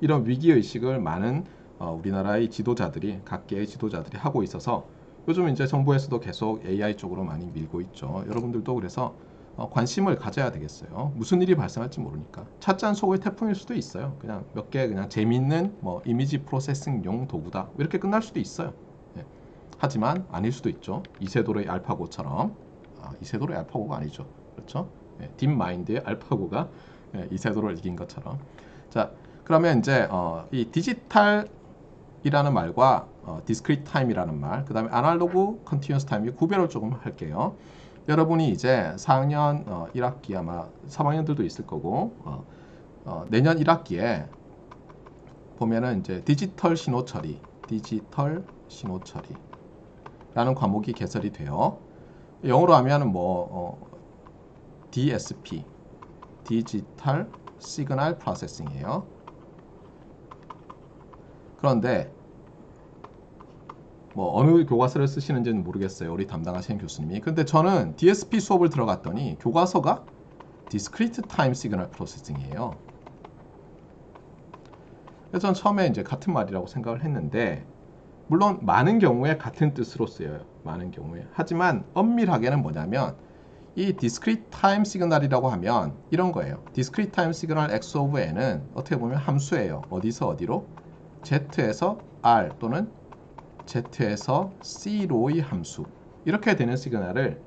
이런 위기 의식을 많은 어, 우리나라의 지도자들이 각계의 지도자들이 하고 있어서 요즘 이제 정부에서도 계속 AI 쪽으로 많이 밀고 있죠. 여러분들도 그래서 어, 관심을 가져야 되겠어요. 무슨 일이 발생할지 모르니까. 찻잔 속의 태풍일 수도 있어요. 그냥 몇 개 그냥 재밌는 뭐 image processing용 도구다. 이렇게 끝날 수도 있어요. 예. 하지만 아닐 수도 있죠. 이세돌의 알파고처럼. 아, 이세돌의 알파고가 아니죠. 그렇죠? 예, 딥마인드의 알파고가 예, 이세돌을 이긴 것처럼. 자, 그러면 이제 어, 이 디지털 이라는 말과 어, discrete time이라는 말, 그 다음에 아날로그 continuous time의 구별을 조금 할게요. 여러분이 이제 4학년 어, 1학기 아마 3학년들도 있을 거고 어, 어, 내년 1학기에 보면은 이제 디지털 신호 처리, 디지털 신호 처리라는 과목이 개설이 돼요. 영어로 하면은 뭐 어, DSP, digital signal processing이에요. 그런데 뭐 어느 교과서를 쓰시는지는 모르겠어요. 우리 담당하시는 교수님이. 근데 저는 DSP 수업을 들어갔더니 교과서가 Discrete Time Signal Processing이에요. 그래서 저는 처음에 이제 같은 말이라고 생각을 했는데 물론 많은 경우에 같은 뜻으로 쓰여요. 많은 경우에. 하지만 엄밀하게는 뭐냐면 이 discrete time signal이라고 하면 이런 거예요. discrete time signal x of n은 어떻게 보면 함수예요. 어디서 어디로? z에서 r 또는 z에서 c로의 함수 이렇게 되는 signal을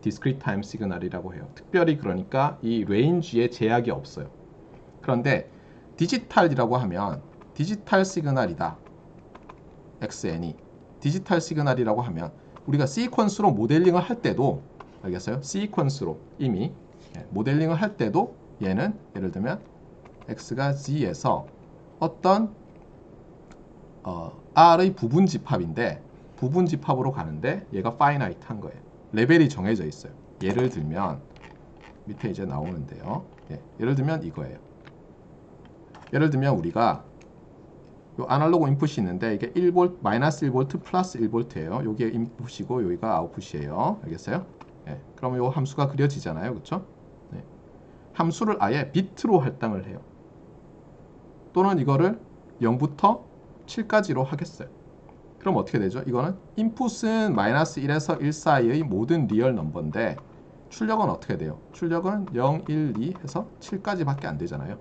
discrete time signal이라고 해요. 특별히 그러니까 이 range에 제약이 없어요. 그런데 디지털이라고 하면 digital signal이다. xn이 digital signal이라고 하면 우리가 sequence로 모델링을 할 때도 알겠어요? sequence로 이미 예, 모델링을 할 때도 얘는 예를 들면 x가 Z에서 어떤 어, r의 부분 집합인데 부분 집합으로 가는데 얘가 finite한 거예요. 레벨이 정해져 있어요. 예를 들면 밑에 이제 나오는데요. 예, 예를 들면 이거예요. 예를 들면 우리가 요 아날로그 인풋이 있는데 이게 1V, 마이너스 1V 플러스 1V예요. 여기에 인풋이고 여기가 아웃풋이에요. 알겠어요? 예, 그러면 요 함수가 그려지잖아요. 그렇죠? 네. 함수를 아예 비트로 할당을 해요. 또는 이거를 0부터 7까지로 하겠어요. 그럼 어떻게 되죠? 이거는 인풋은 마이너스 1에서 1 사이의 모든 real number인데 출력은 어떻게 돼요? 출력은 0, 1, 2 해서 7까지밖에 안 되잖아요.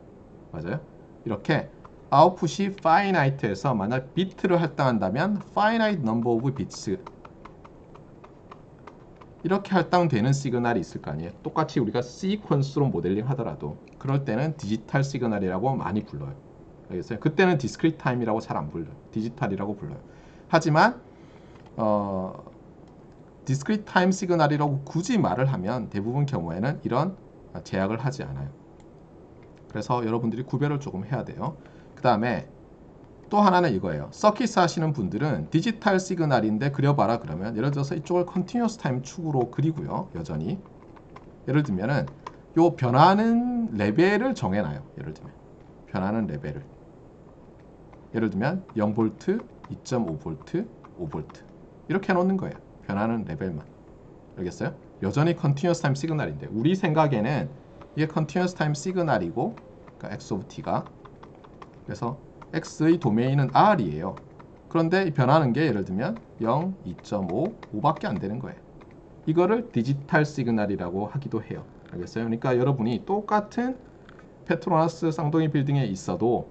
맞아요? 이렇게 아웃풋이 finite에서 만약 비트를 할당한다면 finite number of bits 이렇게 할당되는 signal이 있을 거 아니에요. 똑같이 우리가 sequence로 모델링 하더라도 그럴 때는 digital signal이라고 많이 불러요. 알겠어요? 그때는 discrete time이라고 잘 안 불러요. 디지털이라고 불러요. 하지만 어, discrete time signal이라고 굳이 말을 하면 대부분 경우에는 이런 제약을 하지 않아요. 그래서 여러분들이 구별을 조금 해야 돼요. 그 다음에 또 하나는 이거예요. 서킷 하시는 분들은 digital signal인데 그려봐라 그러면 예를 들어서 이쪽을 continuous time 축으로 그리고요. 여전히 예를 들면은 요 변하는 레벨을 정해놔요. 예를 들면 변하는 레벨을 예를 들면 0V, 2.5V, 5V 이렇게 해놓는 거예요. 변하는 레벨만 알겠어요? 여전히 continuous time signal인데 우리 생각에는 이게 continuous time signal이고 그러니까 x of t가 그래서 x의 도메인은 r이에요. 그런데 변하는 게 예를 들면 0, 2.5, 5밖에 안 되는 거예요. 이거를 디지털 시그널이라고 하기도 해요. 알겠어요? 그러니까 여러분이 똑같은 페트로나스 쌍둥이 빌딩에 있어도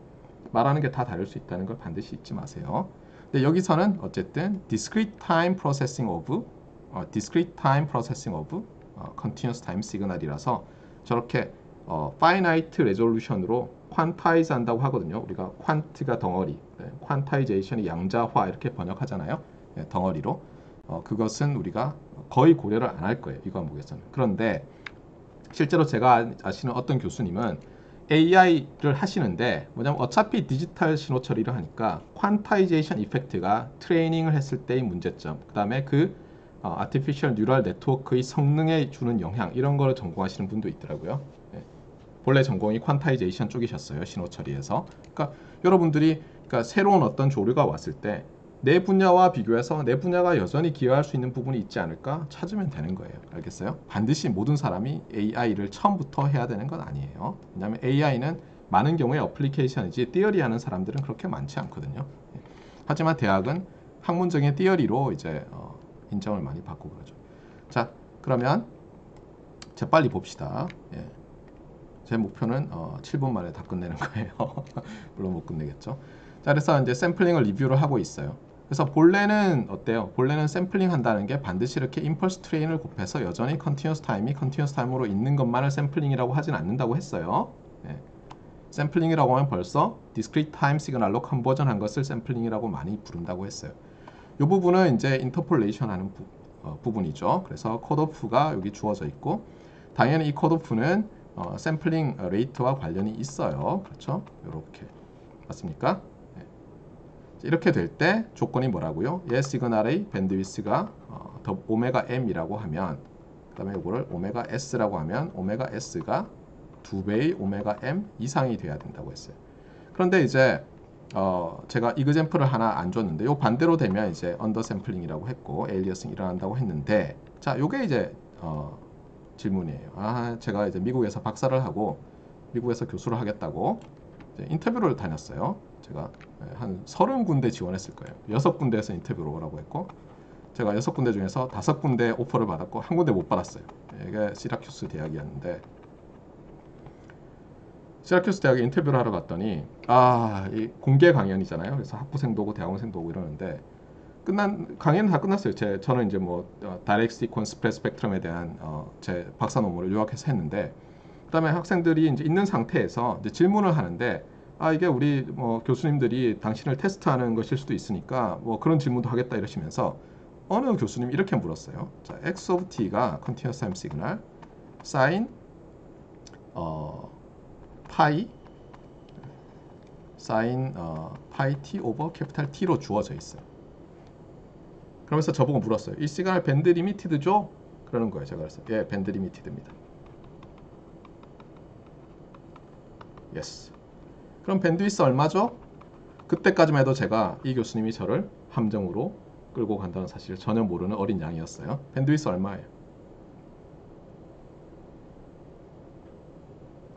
말하는 게 다 다를 수 있다는 걸 반드시 잊지 마세요. 근데 여기서는 어쨌든 discrete time processing of 어, discrete time processing of 어, continuous time signal이라서 저렇게 어, finite resolution으로 quantize 한다고 하거든요. 우리가 quant가 덩어리, 네, quantization이 양자화 이렇게 번역하잖아요. 네, 덩어리로. 어, 그것은 우리가 거의 고려를 안 할 거예요. 이 과목에서는. 그런데 실제로 제가 아시는 어떤 교수님은 AI를 하시는데 뭐냐면 어차피 디지털 신호 처리를 하니까 quantization effect가 트레이닝을 했을 때의 문제점 그 다음에 그 어, artificial neural network의 성능에 주는 영향 이런 거를 전공하시는 분도 있더라고요 네. 본래 전공이 quantization 쪽이셨어요 신호 처리에서 그러니까 여러분들이 그러니까 새로운 어떤 조류가 왔을 때 내 분야와 비교해서 내 분야가 여전히 기여할 수 있는 부분이 있지 않을까 찾으면 되는 거예요. 알겠어요? 반드시 모든 사람이 AI를 처음부터 해야 되는 건 아니에요. 왜냐하면 AI는 많은 경우에 어플리케이션이지 띠어리 하는 사람들은 그렇게 많지 않거든요. 하지만 대학은 학문적인 띠어리로 이제 어, 인정을 많이 받고 그러죠. 자, 그러면 재빨리 봅시다. 예. 제 목표는 어, 7분 만에 다 끝내는 거예요. 물론 못 끝내겠죠. 자, 그래서 이제 샘플링을 리뷰를 하고 있어요. 그래서 본래는 어때요? 본래는 샘플링 한다는 게 반드시 이렇게 impulse train을 곱해서 여전히 continuous time이 continuous time으로 있는 것만을 샘플링이라고 하진 않는다고 했어요. 네. 샘플링이라고 하면 벌써 discrete time signal로 conversion 한 것을 샘플링이라고 많이 부른다고 했어요. 이 부분은 이제 interpolation 하는 부, 어, 분이죠 그래서 cutoff가 여기 주어져 있고 당연히 이 cutoff는 어, sampling rate와 관련이 있어요. 그렇죠? 이렇게 맞습니까? 이렇게 될 때 조건이 뭐라고요? 얘 시그널의 bandwidth가 어, 더 오메가 m이라고 하면 그 다음에 이거를 오메가 s라고 하면 오메가 s가 두 배의 오메가 m 이상이 돼야 된다고 했어요. 그런데 이제 어, 제가 example을 하나 안 줬는데 요 반대로 되면 이제 under sampling이라고 했고 aliasing 일어난다고 했는데 자 요게 이제 어, 질문이에요. 아 제가 이제 미국에서 박사를 하고 미국에서 교수를 하겠다고 인터뷰를 다녔어요. 제가 한 서른 군데 지원했을 거예요. 여섯 군데에서 인터뷰를 오라고 했고 제가 여섯 군데 중에서 다섯 군데 오퍼를 받았고 한 군데 못 받았어요. 이게 시라큐스 대학이었는데 시라큐스 대학에 인터뷰를 하러 갔더니 아, 이 공개 강연이잖아요. 그래서 학부생도 오고 대학원생도 오고 이러는데 끝난 강연은 다 끝났어요. 제 저는 이제 뭐 direct sequence spread spectrum에 대한 어, 제 박사 논문을 요약해서 했는데 그다음에 학생들이 이제 있는 상태에서 이제 질문을 하는데 아 이게 우리 뭐 교수님들이 당신을 테스트하는 것일 수도 있으니까 뭐 그런 질문도 하겠다 이러시면서 어느 교수님이 이렇게 물었어요. 자, x of t가 continuous time signal sin 어 파이 sin 어 파이 t over capital t로 주어져 있어요. 그러면서 저보고 물었어요. 이 시그널 band limited죠? 그러는 거예요. 제가 그래서 예, band limited입니다. yes. 그럼 bandwidth 얼마죠? 그때까지만 해도 제가 이 교수님이 저를 함정으로 끌고 간다는 사실을 전혀 모르는 어린 양이었어요. bandwidth 얼마예요?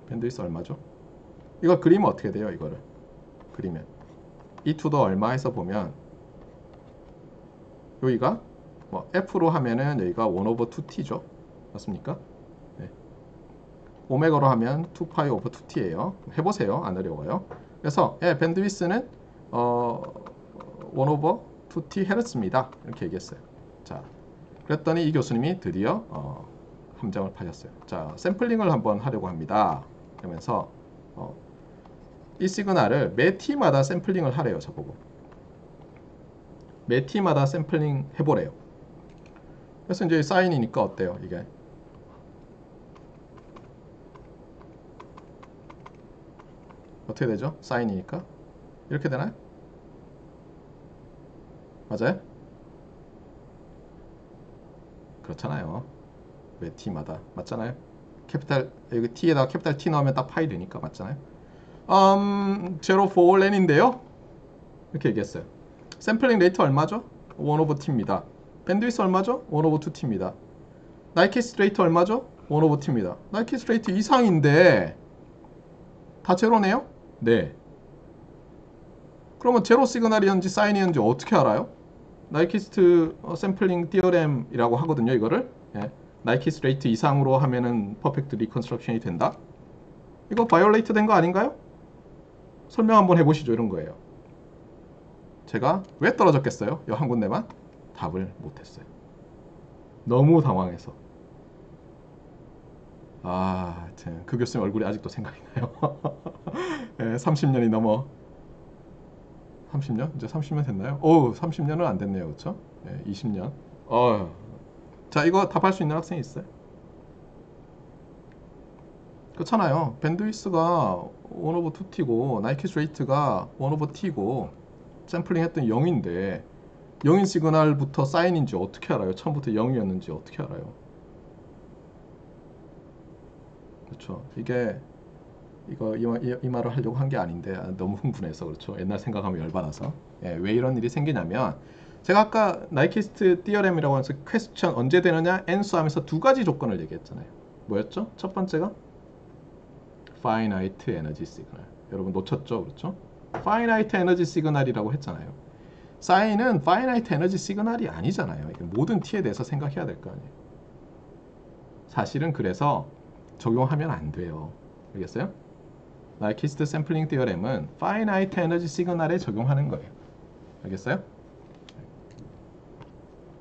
bandwidth 얼마죠? 이거 그리면 어떻게 돼요? 이거를 그리면 이 to the 얼마에서 보면 여기가 뭐 F로 하면은 여기가 1 over 2t죠. 맞습니까? 네. 오메가로 하면 2파이 over 2t예요. 해보세요. 안 어려워요. 그래서 예, bandwidth는 어, 1 over 2t 헤르츠입니다. 이렇게 얘기했어요. 자, 그랬더니 이 교수님이 드디어 어, 함정을 파셨어요. 자, 샘플링을 한번 하려고 합니다. 그러면서 어, 이 시그널을 매 T마다 샘플링을 하래요. 저보고. 매 T마다 샘플링 해보래요. 그래서 이제 사인이니까 어때요? 이게 어떻게 되죠? 사인이니까 이렇게 되나요? 맞아요? 그렇잖아요. 왜 t마다 맞잖아요. capital 여기 t에다가 capital t 넣으면 딱 파이 되니까 맞잖아요. 음, zero for all n인데요. 이렇게 얘기했어요. sampling rate 얼마죠? 1 over t입니다. bandwidth 얼마죠? 1 over 2t입니다. Nyquist rate 얼마죠? 1 over t입니다. Nyquist rate 이상인데 다 제로네요? 네. 그러면 제로 시그널이었는지 사인이었는지 어떻게 알아요? Nyquist 어, sampling theorem이라고 하거든요. 이거를 예. Nyquist rate 이상으로 하면은 perfect reconstruction이 된다. 이거 violate 된 거 아닌가요? 설명 한번 해보시죠. 이런 거예요. 제가 왜 떨어졌겠어요? 이 한 군데만 답을 못했어요. 너무 당황해서. 아, 그 교수님 얼굴이 아직도 생각이 나요. 예, 30년이 넘어 30년? 이제 30년 됐나요? 오, 30년은 안 됐네요. 그렇죠? 예, 20년. 어. 자, 이거 답할 수 있는 학생이 있어요? 그렇잖아요. 밴드위스가 1 오버 2t고 Nyquist rate가 1 over t고 샘플링 했던 0인데 0인 시그널부터 사인인지 어떻게 알아요? 처음부터 0이었는지 어떻게 알아요? 그렇죠. 이게 이거 이, 이, 이 말을 하려고 한 게 아닌데 아, 너무 흥분해서 그렇죠. 옛날 생각하면 열받아서 예, 왜 이런 일이 생기냐면 제가 아까 Nyquist theorem이라고 해서 question 언제 되느냐 answer 하면서 두 가지 조건을 얘기했잖아요. 뭐였죠? 첫 번째가 finite energy signal. 여러분 놓쳤죠? 그렇죠? finite energy signal이라고 했잖아요. 사인은 finite energy signal이 아니잖아요. 모든 t에 대해서 생각해야 될 거 아니에요. 사실은 그래서 적용하면 안 돼요. 알겠어요? Nyquist sampling theorem은 finite energy signal에 적용하는 거예요. 알겠어요?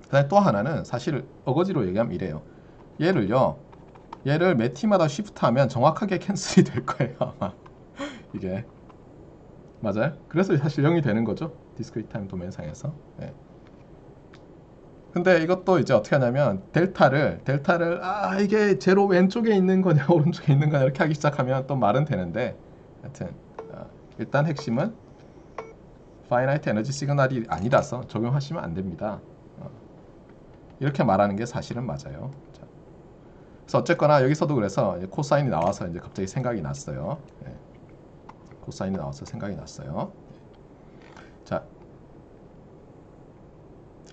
그다음에 또 하나는 사실 어거지로 얘기하면 이래요. 얘를요. 얘를 매 t마다 shift하면 정확하게 cancel이 될 거예요. 아마 이게 맞아요? 그래서 사실 0이 되는 거죠. discrete time domain상에서. 네. 근데 이것도 이제 어떻게 하냐면 델타를 델타를 아 이게 제로 왼쪽에 있는 거냐 오른쪽에 있는 거냐 이렇게 하기 시작하면 또 말은 되는데 하여튼 어, 일단 핵심은 finite energy signal이 아니라서 적용하시면 안 됩니다. 어, 이렇게 말하는 게 사실은 맞아요. 자, 그래서 어쨌거나 여기서도 그래서 코사인이 나와서 이제 갑자기 생각이 났어요. 네. 코사인이 나와서 생각이 났어요.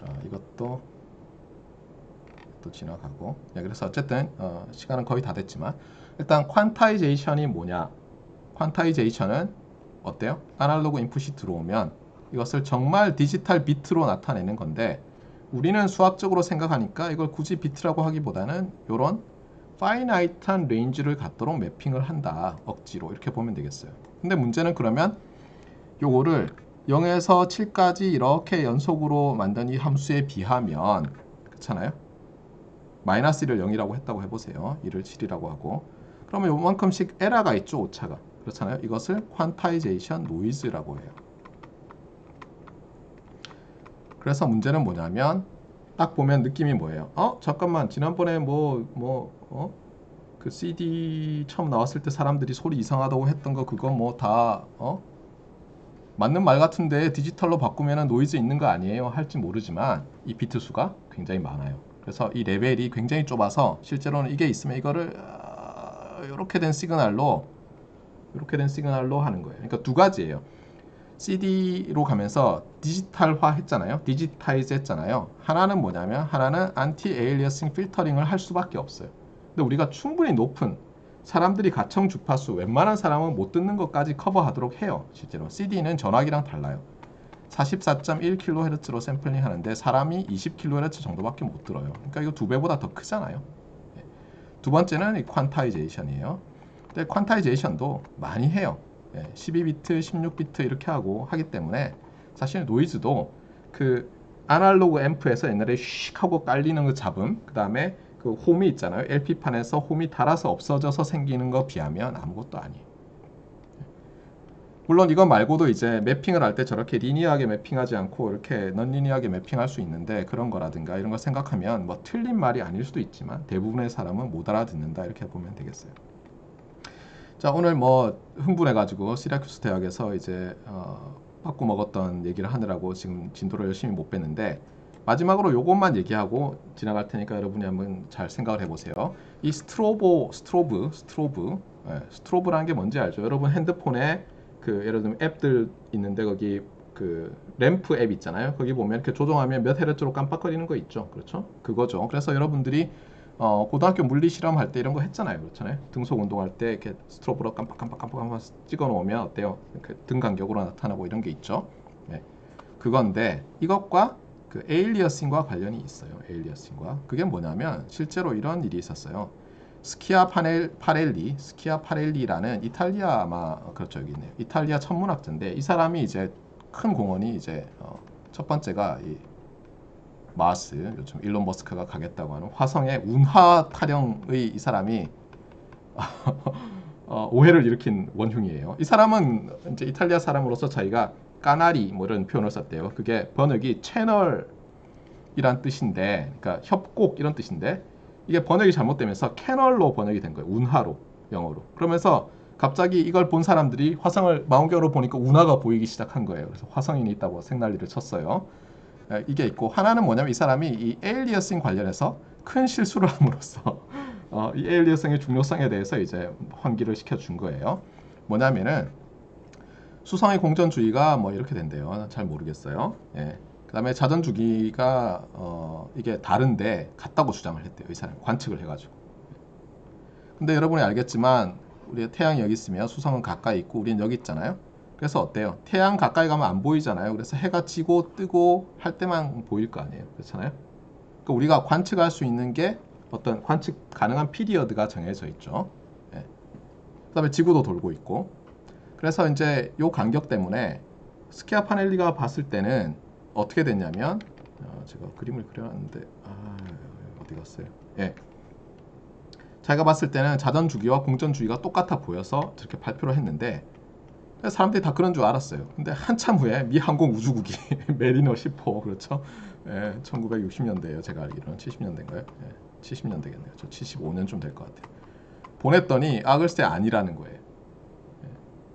어, 이것도 또 지나가고. 네, 그래서 어쨌든 어, 시간은 거의 다 됐지만 일단 quantization이 뭐냐? quantization은 어때요? 아날로그 인풋이 들어오면 이것을 정말 디지털 비트로 나타내는 건데 우리는 수학적으로 생각하니까 이걸 굳이 비트라고 하기보다는 이런 finite한 range를 갖도록 mapping을 한다. 억지로. 이렇게 보면 되겠어요. 근데 문제는 그러면 요거를 0에서 7까지 이렇게 연속으로 만든 이 함수에 비하면 그렇잖아요. 마이너스 1을 0이라고 했다고 해보세요. 1을 7이라고 하고 그러면 요만큼씩 에러가 있죠. 오차가. 그렇잖아요. 이것을 quantization noise라고 해요. 그래서 문제는 뭐냐면 딱 보면 느낌이 뭐예요? 어 잠깐만 지난번에 뭐 뭐 어? 그 CD 처음 나왔을 때 사람들이 소리 이상하다고 했던 거 그거 뭐 다 어? 맞는 말 같은데 디지털로 바꾸면 노이즈 있는 거 아니에요? 할지 모르지만 이 비트 수가 굉장히 많아요. 그래서 이 레벨이 굉장히 좁아서 실제로는 이게 있으면 이거를 이렇게 된 signal로 이렇게 된 signal로 하는 거예요. 그러니까 두 가지예요. CD로 가면서 디지털화 했잖아요. digitize 했잖아요. 하나는 뭐냐면 하나는 anti-aliasing filtering을 할 수밖에 없어요. 근데 우리가 충분히 높은 사람들이 가청 주파수 웬만한 사람은 못 듣는 것까지 커버하도록 해요. 실제로 CD는 전화기랑 달라요. 44.1kHz로 샘플링 하는데 사람이 20kHz 정도밖에 못 들어요. 그러니까 이거 두 배보다 더 크잖아요. 예. 두 번째는 이 quantization이에요. 근데 quantization도 많이 해요. 12비트, 예, 16비트 이렇게 하고 하기 때문에 사실 노이즈도 그 아날로그 앰프에서 옛날에 슉 하고 깔리는 그 잡음, 그 다음에 그 홈이 있잖아요. LP판에서 홈이 닳아서 없어져서 생기는 거 비하면 아무것도 아니에요. 물론 이거 말고도 이제 mapping을 할 때 저렇게 linear하게 mapping하지 않고 이렇게 nonlinear하게 mapping할 수 있는데 그런 거라든가 이런 거 생각하면 뭐 틀린 말이 아닐 수도 있지만 대부분의 사람은 못 알아듣는다 이렇게 보면 되겠어요. 자 오늘 뭐 흥분해가지고 시라큐스 대학에서 이제 어, 받고 먹었던 얘기를 하느라고 지금 진도를 열심히 못 뺐는데 마지막으로 요것만 얘기하고 지나갈 테니까 여러분이 한번 잘 생각을 해보세요. 이 strobo, strobe, strobe, 네, strobe라는 게 뭔지 알죠? 여러분 핸드폰에 그 예를 들면 앱들 있는데 거기 그 램프 앱 있잖아요. 거기 보면 이렇게 조정하면 몇 헤르츠로 깜빡거리는 거 있죠. 그렇죠? 그거죠. 그래서 여러분들이 어, 고등학교 물리 실험 할 때 이런 거 했잖아요. 그렇잖아요. 등속 운동할 때 이렇게 strobe로 깜빡깜빡깜빡 찍어 놓으면 어때요? 등 간격으로 나타나고 이런 게 있죠. 네. 그건데 이것과 그 aliasing과 관련이 있어요. aliasing과. 그게 뭐냐면 실제로 이런 일이 있었어요. 스키아 파넬, 파렐리, 스키아 파렐리라는 이탈리아 아마 그렇죠 여기 있네요. 이탈리아 천문학자인데 이 사람이 이제 큰 공원이 이제 어, 첫 번째가 이 마스, 요즘 일론 머스크가 가겠다고 하는 화성의 운하 타령의 이 사람이 어, 오해를 일으킨 원흉이에요. 이 사람은 이제 이탈리아 사람으로서 자기가 까나리 뭐 이런 표현을 썼대요. 그게 번역이 채널이란 뜻인데, 그러니까 협곡 이런 뜻인데 이게 번역이 잘못되면서 캐널로 번역이 된 거예요. 운하로 영어로. 그러면서 갑자기 이걸 본 사람들이 화성을 망원경으로 보니까 운하가 보이기 시작한 거예요. 그래서 화성인이 있다고 생난리를 쳤어요. 이게 있고 하나는 뭐냐면 이 사람이 이 에일리어싱 관련해서 큰 실수를 함으로써 어, 이 에일리어싱의 중요성에 대해서 이제 환기를 시켜준 거예요. 뭐냐면은 수성의 공전주의가 뭐 이렇게 된대요. 잘 모르겠어요. 예. 그 다음에 자전주기가 어, 이게 다른데 같다고 주장을 했대요. 이 사람 관측을 해가지고. 근데 여러분이 알겠지만 우리 태양이 여기 있으면 수성은 가까이 있고 우리는 여기 있잖아요. 그래서 어때요? 태양 가까이 가면 안 보이잖아요. 그래서 해가 지고 뜨고 할 때만 보일 거 아니에요. 그렇잖아요. 그러니까 우리가 관측할 수 있는 게 어떤 관측 가능한 피리어드가 정해져 있죠. 예. 그 다음에 지구도 돌고 있고 그래서 이제 요 간격 때문에 스키아 파넬리가 봤을 때는 어떻게 됐냐면 어, 제가 그림을 그려놨는데 아 어디 갔어요? 예. 자기가 봤을 때는 자전 주기와 공전 주기가 똑같아 보여서 저렇게 발표를 했는데 사람들이 다 그런 줄 알았어요. 근데 한참 후에 미 항공 우주국이 메리너 10호 그렇죠? 예, 1960년대예요. 제가 알기로는 70년대인가요? 예, 70년대겠네요. 저 75년 좀될것 같아요. 보냈더니 아 글쎄 아니라는 거예요.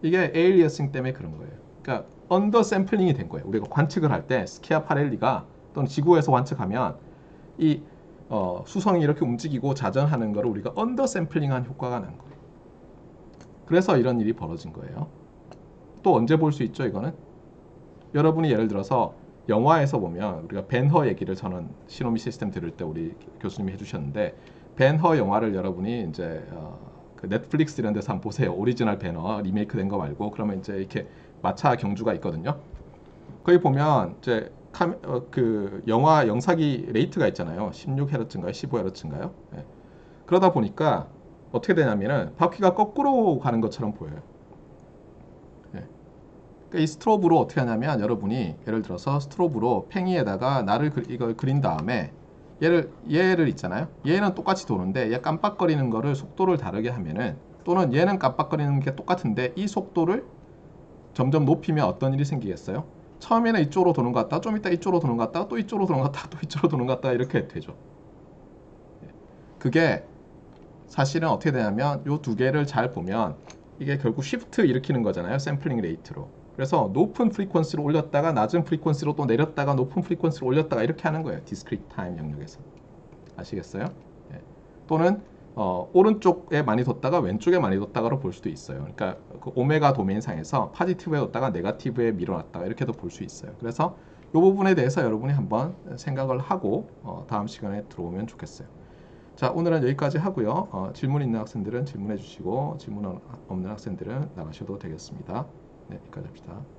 이게 aliasing 때문에 그런 거예요. 그러니까 under sampling이 된 거예요. 우리가 관측을 할 때 스키아파렐리가 또는 지구에서 관측하면 이 어, 수성이 이렇게 움직이고 자전하는 거를 우리가 under sampling한 효과가 난 거예요. 그래서 이런 일이 벌어진 거예요. 또 언제 볼 수 있죠, 이거는? 여러분이 예를 들어서 영화에서 보면 우리가 벤허 얘기를 저는 신호 및 시스템 들을 때 우리 교수님이 해주셨는데 벤허 영화를 여러분이 이제 어, 그 넷플릭스 이런 데서 한번 보세요. 오리지널 벤허 리메이크 된 거 말고 그러면 이제 이렇게 마차 경주가 있거든요. 거기 보면 이제 카, 어, 그 영화 영사기 rate가 있잖아요. 16Hz인가요? 15Hz인가요? 네. 그러다 보니까 어떻게 되냐면은 바퀴가 거꾸로 가는 것처럼 보여요. 네. 그러니까 이 strobe로 어떻게 하냐면 여러분이 예를 들어서 strobe로 팽이에다가 나를 그, 이걸 그린 다음에 얘를 얘를 있잖아요. 얘는 똑같이 도는데 얘 깜빡거리는 거를 속도를 다르게 하면은 또는 얘는 깜빡거리는 게 똑같은데 이 속도를 점점 높이면 어떤 일이 생기겠어요? 처음에는 이쪽으로 도는 것 같다, 좀 이따 이쪽으로 도는 것 같다, 또 이쪽으로 도는 것 같다, 또 이쪽으로 도는 것 같다 이렇게 되죠. 그게 사실은 어떻게 되냐면 이 두 개를 잘 보면 이게 결국 shift 일으키는 거잖아요. sampling rate로. 그래서 높은 frequency로 올렸다가 낮은 frequency로 또 내렸다가 높은 frequency로 올렸다가 이렇게 하는 거예요. discrete time 영역에서. 아시겠어요? 예. 또는 어, 오른쪽에 많이 뒀다가 왼쪽에 많이 뒀다가로 볼 수도 있어요. 그러니까 그 오메가 도메인상에서 파지티브에 뒀다가 네가티브에 밀어놨다가 이렇게도 볼 수 있어요. 그래서 이 부분에 대해서 여러분이 한번 생각을 하고 어, 다음 시간에 들어오면 좋겠어요. 자 오늘은 여기까지 하고요. 어, 질문 있는 학생들은 질문해 주시고 질문 없는 학생들은 나가셔도 되겠습니다. 네, 여기까지 합시다.